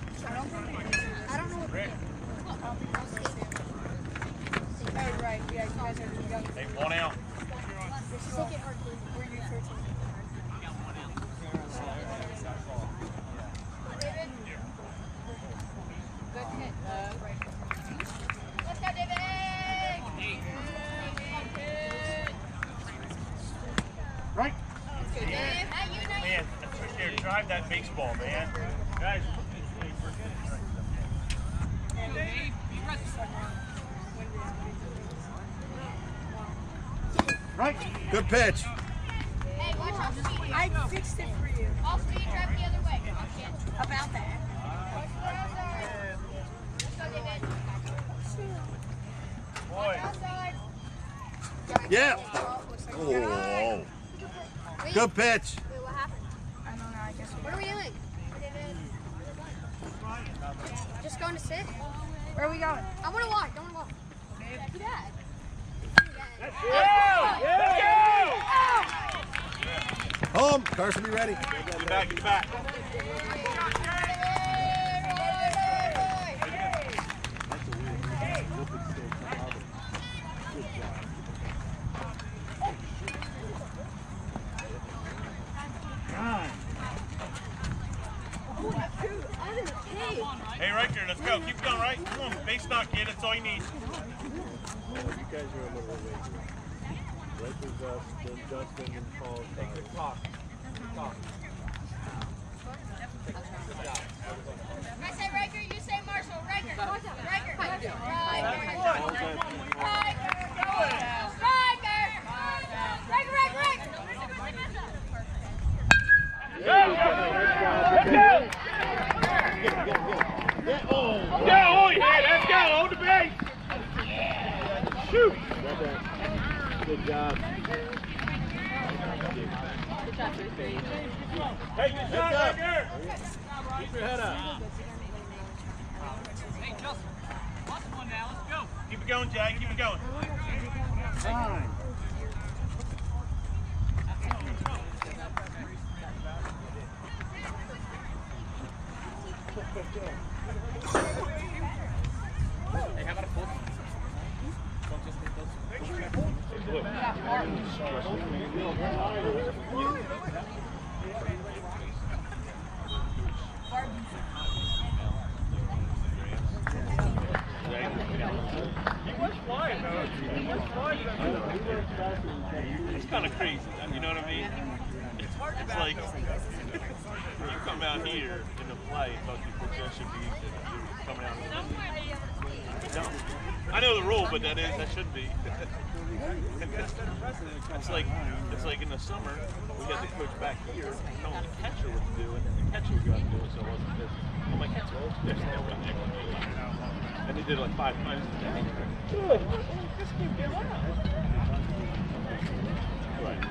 Hey, one out. Let's go, David. Right? Man, that's right there. Drive that baseball, man. Guys, Right? Good pitch. Hey, watch off speed. I fixed it for you. All speed, drive the other way. Oh, About that. Let's go, David. boy. Yeah. Oh, oh, oh. Good pitch. Wait, what happened? I don't know. Just going to sit? Where are we going? I want to walk. I want to walk. Dad. Let's go! Home. Carson, be ready. Get back, get back. Hey, right there, let's go. Keep going, right? Come on, base knock, kid. That's all you need. You guys are a little late. Lakers us, then Justin and Paul. Good talk. I that is that should be. it's like it's like in the summer we got the coach back here telling the catcher what to do, and the catcher would go out and do it, so it wasn't this. I'm like, that's well, there's no do. And he did it like five times a day. Good. Around. Right.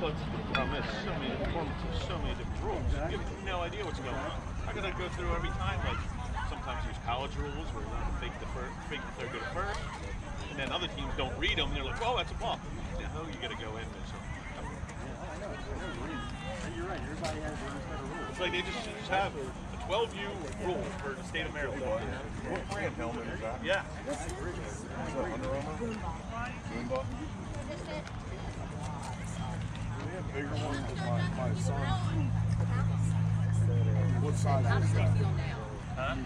But the problem is, so many performances, so many different rules. You have no idea what's going on. I gotta go through every time, like sometimes use college rules where you to fake the first, fake the third good at first, and then other teams don't read them. And they're like, "Oh, that's a ball." No, you gotta go in there. So You're right. Everybody has their own set of rules. it's like they just, just have a 12U rule for the state of Maryland. What brand helmet is that? Yeah. Is that Under Armour? Zumba? We have bigger ones, but my, my son. What size is that? Huh?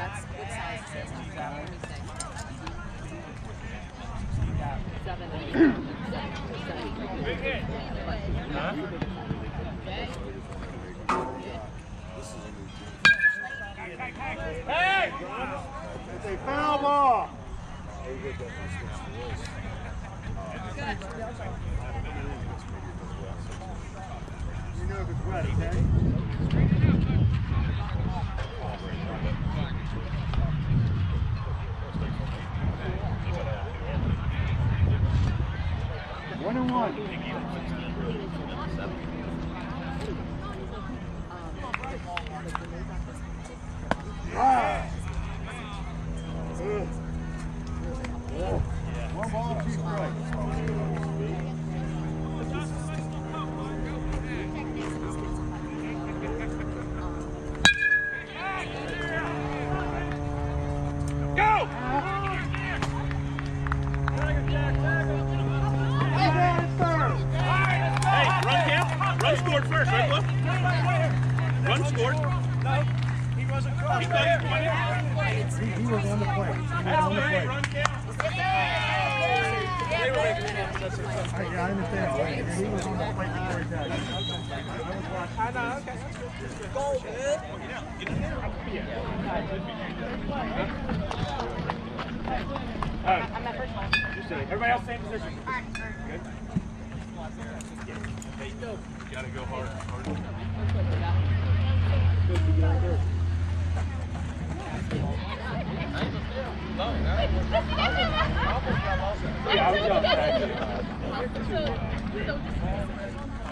That's good size. Let me see. Hey! It's a foul ball. You know if it's okay? Then.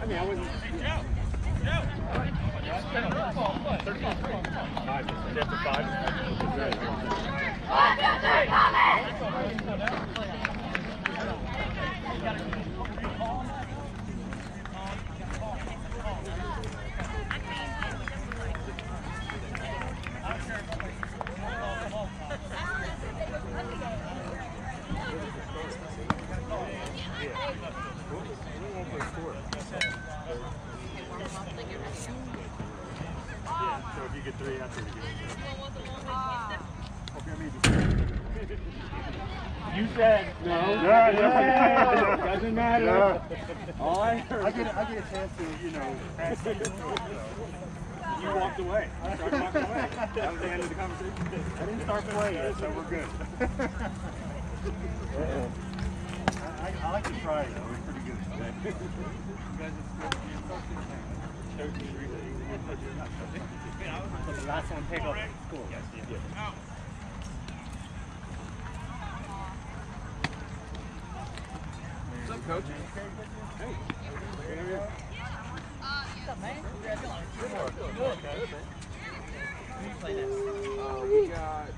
I mean, I wasn't. Five. After five. Yeah, so if you get three after, you get. Ah. <laughs> Okay, I mean, You said no. No, no, no. Doesn't matter. No. All I heard. I get, I get a chance to, you know, pass you. You walked away. I started walking away. That was the end of the conversation. I didn't start playing so we're good. I, <laughs> I, I like to try it, though. It's pretty good. You guys The last one pick up at school. Yes, yes. Oh. What's up, coach? Uh, we got.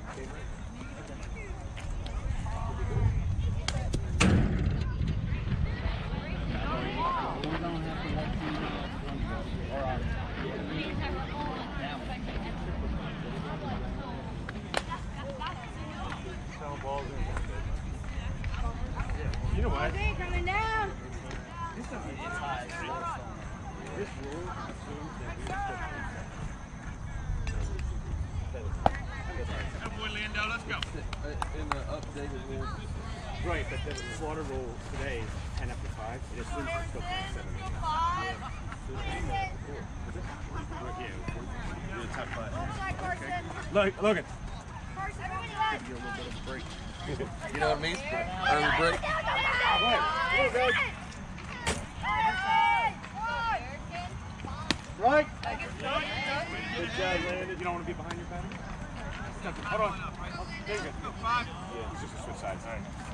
You know what? Hey, coming down. This rule assumes that we In the updated rules. Right, but the slaughter rule today is 10 after 5. It assumes we're still playing 7 do the top five. Outside, Carson. Look, look it. Carson, everybody left. You know what I mean? Early break. Right? Good job, Landon. You don't want to be behind your pattern? Hold on. There you go. Five. Yeah, it's just a switch sides. All right.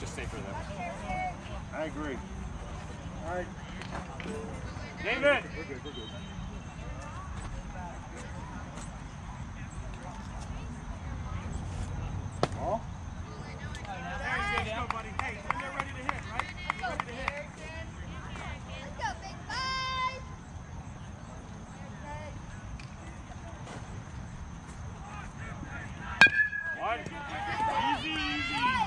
It's just safer that way. I agree. All right. David! We're good, we're good. Ball? One. Easy, easy, easy.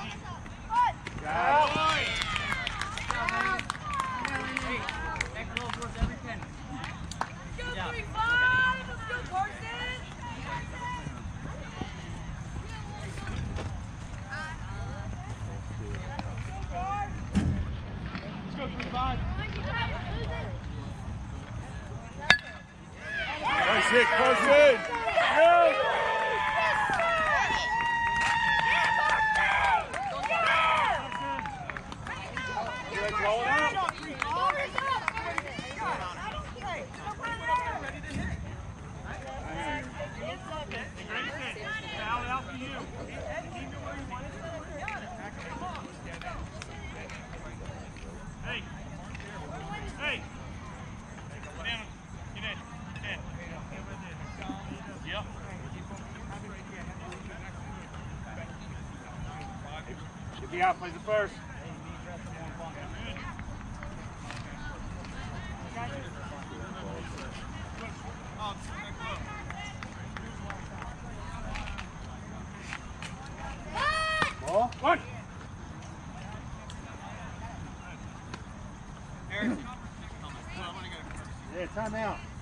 Nice hit, Carson! Foul out for you. Hey. Hey. Get in. Get in. Get in. Yep. Get the out, plays the first. Ball? One. Yeah, timeout. back,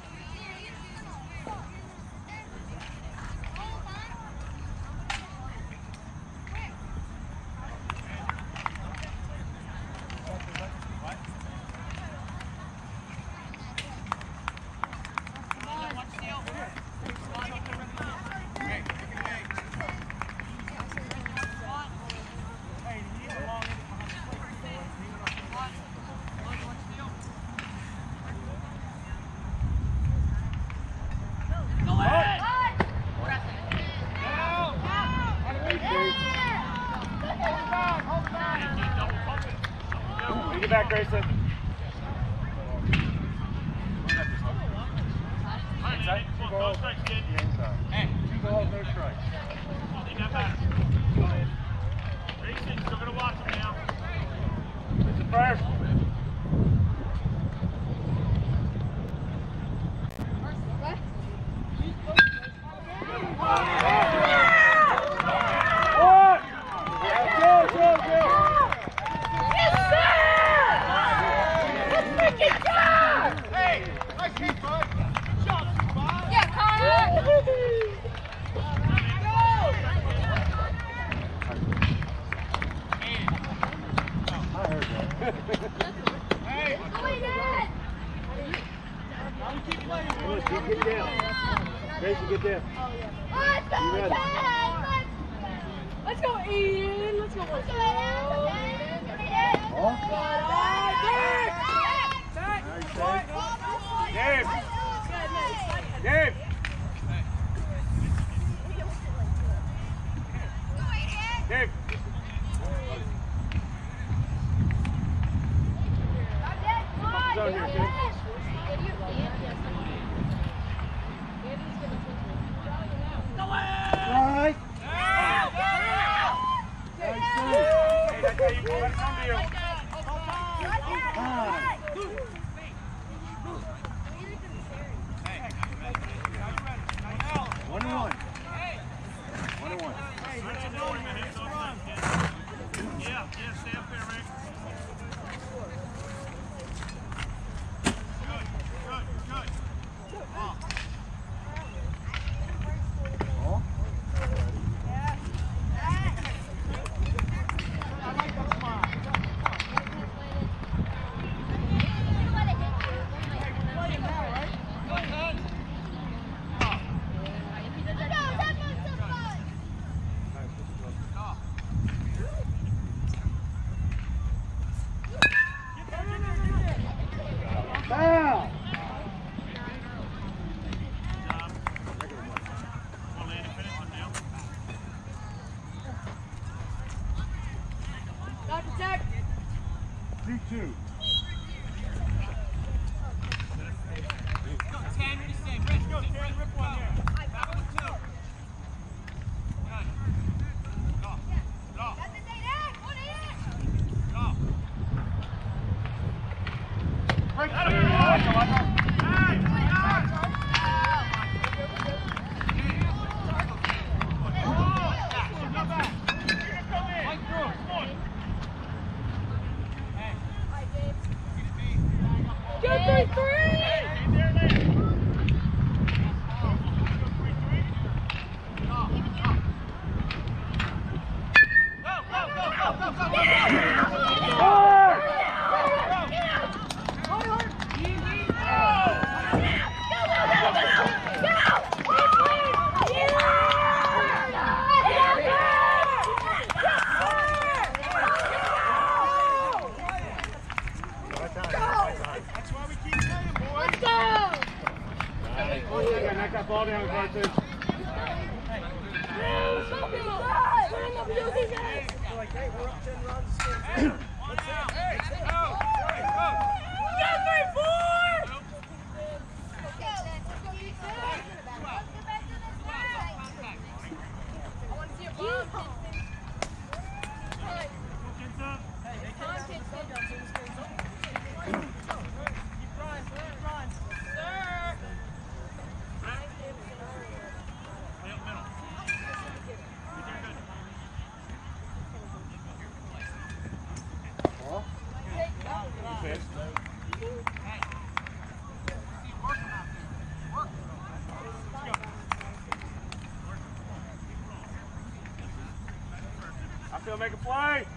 play.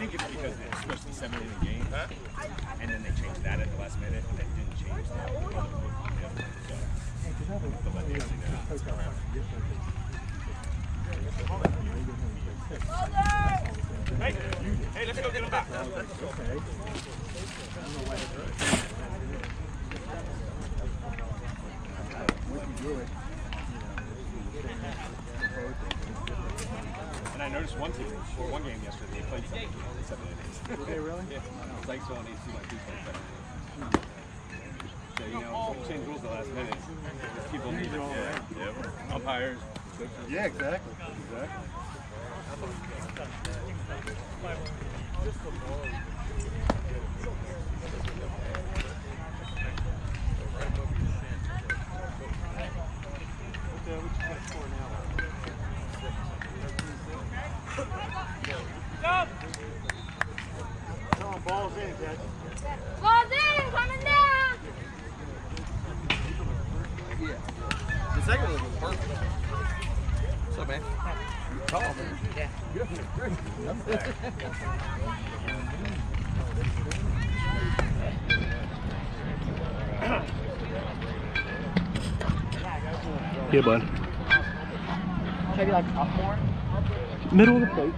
Think it's because it's supposed to be seven the game, and then they changed that at the last minute, and they didn't change that. So, they'll let the see that. Hey, hey, let's go get him back. And I noticed one team, or one game yesterday, they played seven, seven innings. Did they really? Yeah, it's like so on AC like two played seven innings. So you know, change rules the last minute. People need it. Yeah, yeah. Umpires. Yeah, exactly, exactly. Balls in, coming down. The second one was perfect. What's up, man? You Tall, man. Yeah, bud. Should I be like popcorn? Middle of the plate.